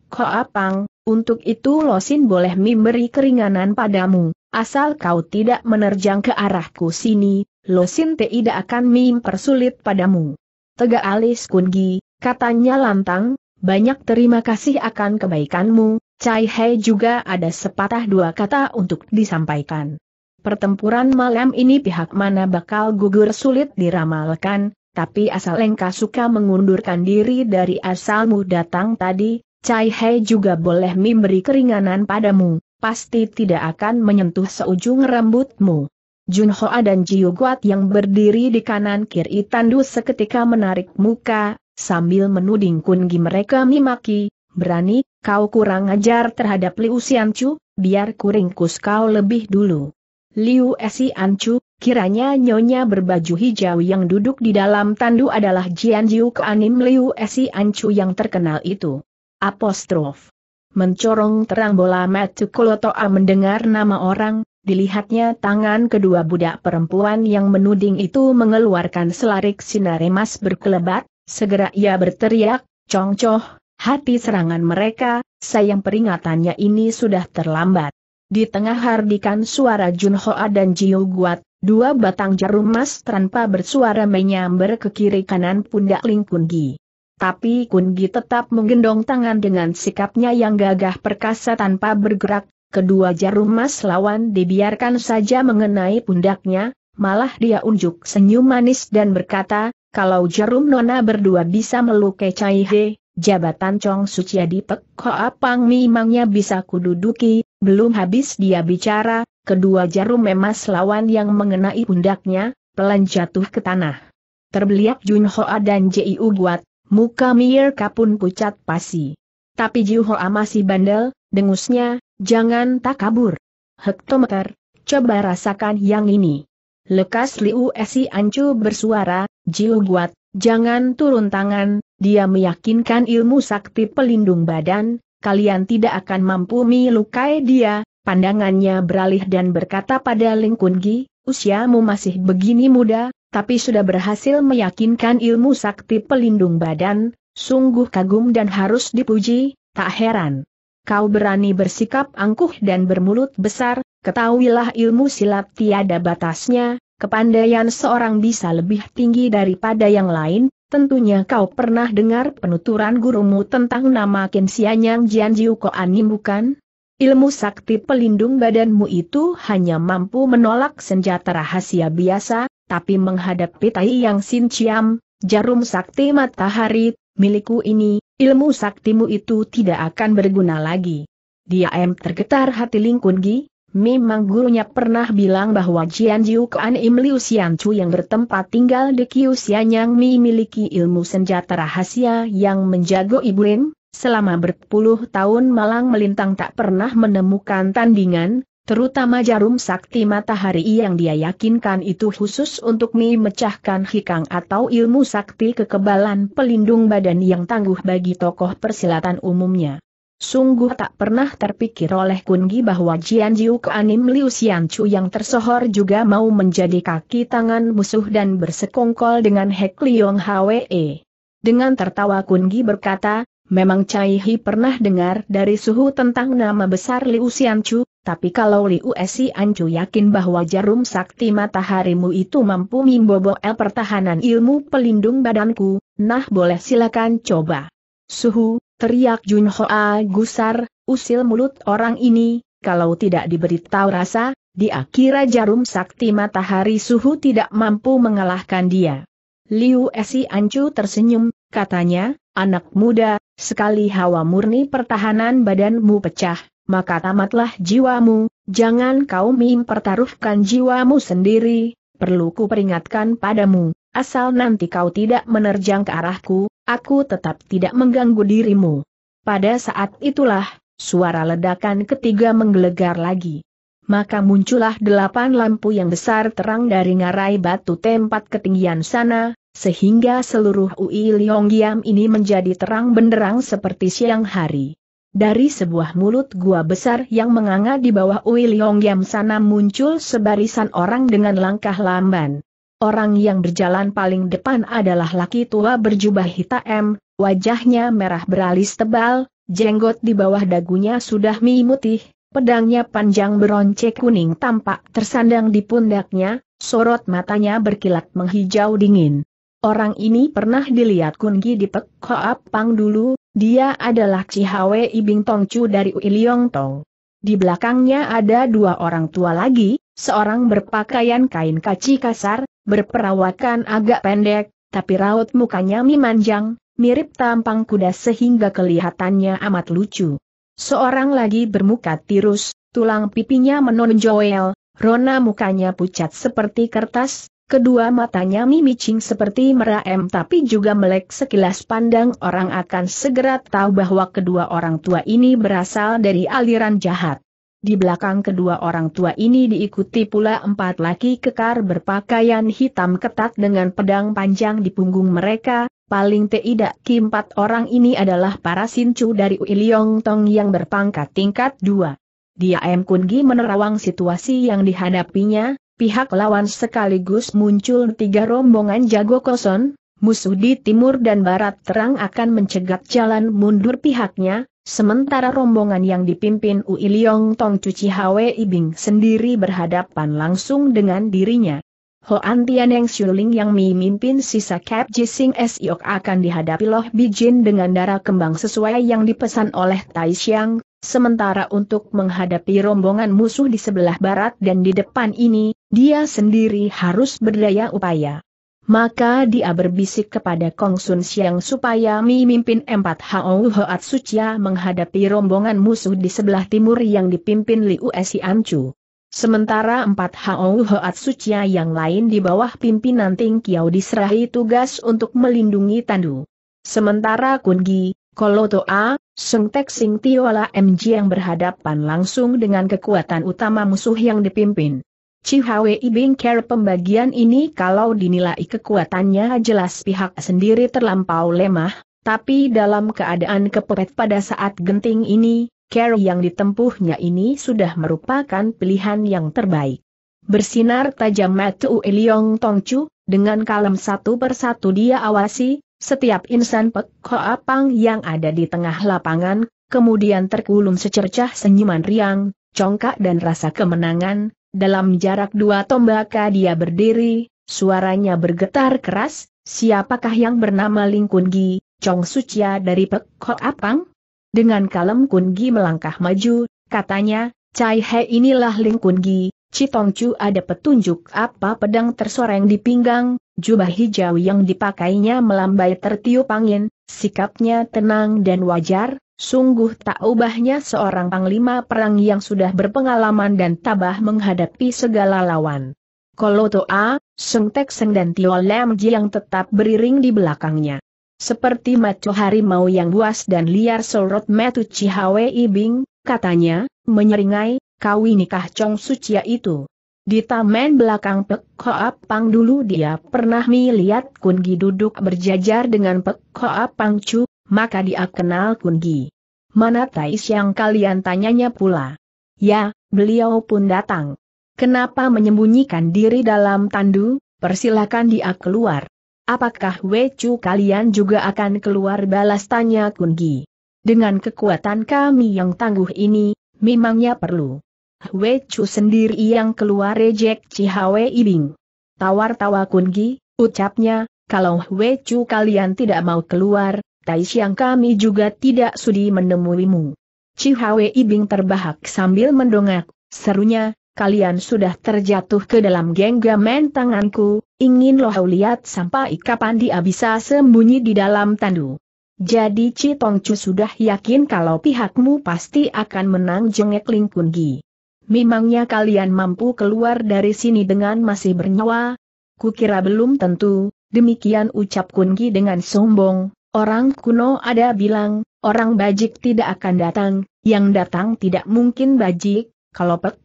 Pang, untuk itu Losin boleh memberi keringanan padamu, asal kau tidak menerjang ke arahku sini, Losin tidak akan mempersulit padamu. Tegak alis Kungi, katanya lantang, banyak terima kasih akan kebaikanmu, Cai Hei juga ada sepatah dua kata untuk disampaikan. Pertempuran malam ini pihak mana bakal gugur sulit diramalkan, tapi asal engkau suka mengundurkan diri dari asalmu datang tadi, Cai Hei juga boleh memberi keringanan padamu, pasti tidak akan menyentuh seujung rambutmu. Jun Hoa dan Jiu Guat yang berdiri di kanan kiri Tandu seketika menarik muka, sambil menuding kungi mereka mimaki, Berani, kau kurang ajar terhadap Liu Xianchu, biar kuringkus kau lebih dulu. Liu Xianchu, kiranya nyonya berbaju hijau yang duduk di dalam tandu adalah Jian Jiu Keanim Liu Xianchu yang terkenal itu. Apostrof. Mencorong terang bola mata Kolotoa mendengar nama orang, dilihatnya tangan kedua budak perempuan yang menuding itu mengeluarkan selarik sinar emas berkelebat, segera ia berteriak, Cong Choh, hati serangan mereka, sayang peringatannya ini sudah terlambat. Di tengah hardikan suara Jun Hoa dan Jiu Guat, dua batang jarum emas tanpa bersuara menyambar ke kiri kanan pundak Ling Kungi. Tapi Kungi tetap menggendong tangan dengan sikapnya yang gagah perkasa tanpa bergerak, kedua jarum emas lawan dibiarkan saja mengenai pundaknya, malah dia unjuk senyum manis dan berkata, kalau jarum nona berdua bisa melukai Cai He, jabatan Chong di Pek Hoa Pang memangnya bisa kududuki, belum habis dia bicara, kedua jarum emas lawan yang mengenai pundaknya, pelan jatuh ke tanah. Terbeliak Jun Hoa dan Jiu Guat, muka Mir kapun pucat pasi. Tapi Jiu Hoa masih bandel, dengusnya, jangan tak kabur. Hektometer, coba rasakan yang ini. Lekas Liu Esi Ancu bersuara, Jiu Guat, jangan turun tangan, dia meyakinkan ilmu sakti pelindung badan, kalian tidak akan mampu melukai dia, pandangannya beralih dan berkata pada Ling Kungi, usiamu masih begini muda, tapi sudah berhasil meyakinkan ilmu sakti pelindung badan, sungguh kagum dan harus dipuji, tak heran. Kau berani bersikap angkuh dan bermulut besar, ketahuilah ilmu silat tiada batasnya, kepandaian seorang bisa lebih tinggi daripada yang lain, tentunya kau pernah dengar penuturan gurumu tentang nama Kensianyang Jianjiu Koanim bukan? Ilmu sakti pelindung badanmu itu hanya mampu menolak senjata rahasia biasa, tapi menghadapi Tai yang sinciam, jarum sakti matahari, milikku ini, ilmu saktimu itu tidak akan berguna lagi. Dia em tergetar hati Ling Kungi, memang gurunya pernah bilang bahwa Jian Jiu Kuan Im Liu Xian Chu yang bertempat tinggal di Kiu Xianyang memiliki ilmu senjata rahasia yang menjago Ibu Lim, selama berpuluh tahun malang melintang tak pernah menemukan tandingan, terutama jarum sakti matahari yang dia yakinkan itu khusus untuk memecahkan hikang atau ilmu sakti kekebalan pelindung badan yang tangguh bagi tokoh persilatan umumnya. Sungguh tak pernah terpikir oleh Kungi bahwa Jian Jiu Keanim Liu Xian Chu yang tersohor juga mau menjadi kaki tangan musuh dan bersekongkol dengan Hek Liong Hwe. Dengan tertawa Kungi berkata, memang Cai Hi pernah dengar dari suhu tentang nama besar Liu Xian Chu, tapi kalau Liu Esi Ancu yakin bahwa jarum sakti mataharimu itu mampu membobol pertahanan ilmu pelindung badanku, nah boleh silakan coba. Suhu, teriak Jun Hoa gusar, usil mulut orang ini, kalau tidak diberitahu rasa, dia kira jarum sakti matahari suhu tidak mampu mengalahkan dia. Liu Esi Ancu tersenyum, katanya, anak muda, sekali hawa murni pertahanan badanmu pecah, maka tamatlah jiwamu, jangan kau mempertaruhkan jiwamu sendiri, perlu ku peringatkan padamu, asal nanti kau tidak menerjang ke arahku, aku tetap tidak mengganggu dirimu. Pada saat itulah, suara ledakan ketiga menggelegar lagi. Maka muncullah delapan lampu yang besar terang dari ngarai batu tempat ketinggian sana, sehingga seluruh Ui Liong Giam ini menjadi terang benderang seperti siang hari. Dari sebuah mulut gua besar yang menganga di bawah Ui Liong Yam sana muncul sebarisan orang dengan langkah lamban. Orang yang berjalan paling depan adalah laki tua berjubah hitam, wajahnya merah beralis tebal, jenggot di bawah dagunya sudah mimutih, pedangnya panjang beroncek kuning tampak tersandang di pundaknya, sorot matanya berkilat menghijau dingin. Orang ini pernah dilihat Kungi di Pek Hoap Pang dulu, dia adalah Cihawe Ibing Tongcu dari Uiliong Tong. Di belakangnya ada dua orang tua lagi, seorang berpakaian kain kaci kasar, berperawakan agak pendek, tapi raut mukanya mimanjang, mirip tampang kuda sehingga kelihatannya amat lucu. Seorang lagi bermuka tirus, tulang pipinya menonjol, rona mukanya pucat seperti kertas, Kedua matanya mimicing seperti meraem tapi juga melek sekilas pandang orang akan segera tahu bahwa kedua orang tua ini berasal dari aliran jahat. Di belakang kedua orang tua ini diikuti pula empat laki kekar berpakaian hitam ketat dengan pedang panjang di punggung mereka, paling tidak keempat orang ini adalah para sincu dari Uiliong Tong yang berpangkat tingkat dua. Dia M. Kungi menerawang situasi yang dihadapinya, pihak lawan sekaligus muncul tiga rombongan jago koson, musuh di timur dan barat terang akan mencegat jalan mundur pihaknya, sementara rombongan yang dipimpin Ui Liong Tong Cuci Hwe Ibing sendiri berhadapan langsung dengan dirinya. Hoan Tianeng Shuling yang memimpin sisa Cap Jising Siok akan dihadapi Loh Bijin dengan darah kembang sesuai yang dipesan oleh Tai Xiang, Sementara untuk menghadapi rombongan musuh di sebelah barat dan di depan ini, dia sendiri harus berdaya upaya. Maka dia berbisik kepada Kong Sun Siang supaya memimpin empat Hao Hoat Sucia menghadapi rombongan musuh di sebelah timur yang dipimpin Liu Esi Amcu. Sementara empat Hao Hoat Sucia yang lain di bawah pimpinan Ting Kiao diserahi tugas untuk melindungi Tandu. Sementara Kungi, Kolotoa, Seng Tek Sing Tiola MG yang berhadapan langsung dengan kekuatan utama musuh yang dipimpin. Hwe Ibing care pembagian ini kalau dinilai kekuatannya jelas pihak sendiri terlampau lemah, tapi dalam keadaan kepepet pada saat genting ini, care yang ditempuhnya ini sudah merupakan pilihan yang terbaik. Bersinar tajam mata Eliong Tongcu, dengan kalem satu persatu dia awasi, setiap insan Pek Apang yang ada di tengah lapangan, kemudian terkulum secercah senyuman riang, congkak dan rasa kemenangan, dalam jarak dua tombaka dia berdiri, suaranya bergetar keras, siapakah yang bernama Ling Kun Gi, Chong Sucia dari Pek Kok Apang? Dengan kalem Kun Gi melangkah maju, katanya, Cai He inilah Ling Kun Gi, Citong Chu ada petunjuk apa pedang tersoreng di pinggang, jubah hijau yang dipakainya melambai tertiup angin, sikapnya tenang dan wajar, sungguh tak ubahnya seorang panglima perang yang sudah berpengalaman dan tabah menghadapi segala lawan. Koloto A, Seng Tek Seng dan Tio Lam Ji yang tetap beriring di belakangnya. Seperti maco harimau yang buas dan liar sorot metu Cihawe Ibing, katanya, menyeringai, kau nikah Chong Sucia itu. Di taman belakang Pek Koap Pang dulu dia pernah melihat Kungi duduk berjajar dengan Pek Koap Pang Chu, maka dia kenal Kungi. Mana Tais yang kalian tanyanya pula? Ya, beliau pun datang. Kenapa menyembunyikan diri dalam tandu? Persilakan dia keluar. Apakah Wecu kalian juga akan keluar balas tanya Kungi? Dengan kekuatan kami yang tangguh ini, memangnya perlu. Wecu sendiri yang keluar rejek Cihawe Ibing. Tawar-tawa Kungi, ucapnya, kalau Wecu kalian tidak mau keluar, Taisyang kami juga tidak sudi menemuimu. Cihawe Ibing terbahak sambil mendongak, serunya, kalian sudah terjatuh ke dalam genggaman tanganku, ingin loh lihat sampai kapan dia bisa sembunyi di dalam tandu. Jadi Citong Chu sudah yakin kalau pihakmu pasti akan menang jengek Ling Kun Gi. Memangnya kalian mampu keluar dari sini dengan masih bernyawa? Kukira belum tentu, demikian ucap Kun Gi dengan sombong, orang kuno ada bilang, orang bajik tidak akan datang, yang datang tidak mungkin bajik, kalau Pek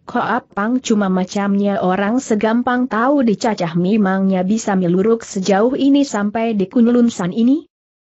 Pang cuma macamnya orang segampang tahu dicacah memangnya bisa meluruk sejauh ini sampai di Kunlunsan ini?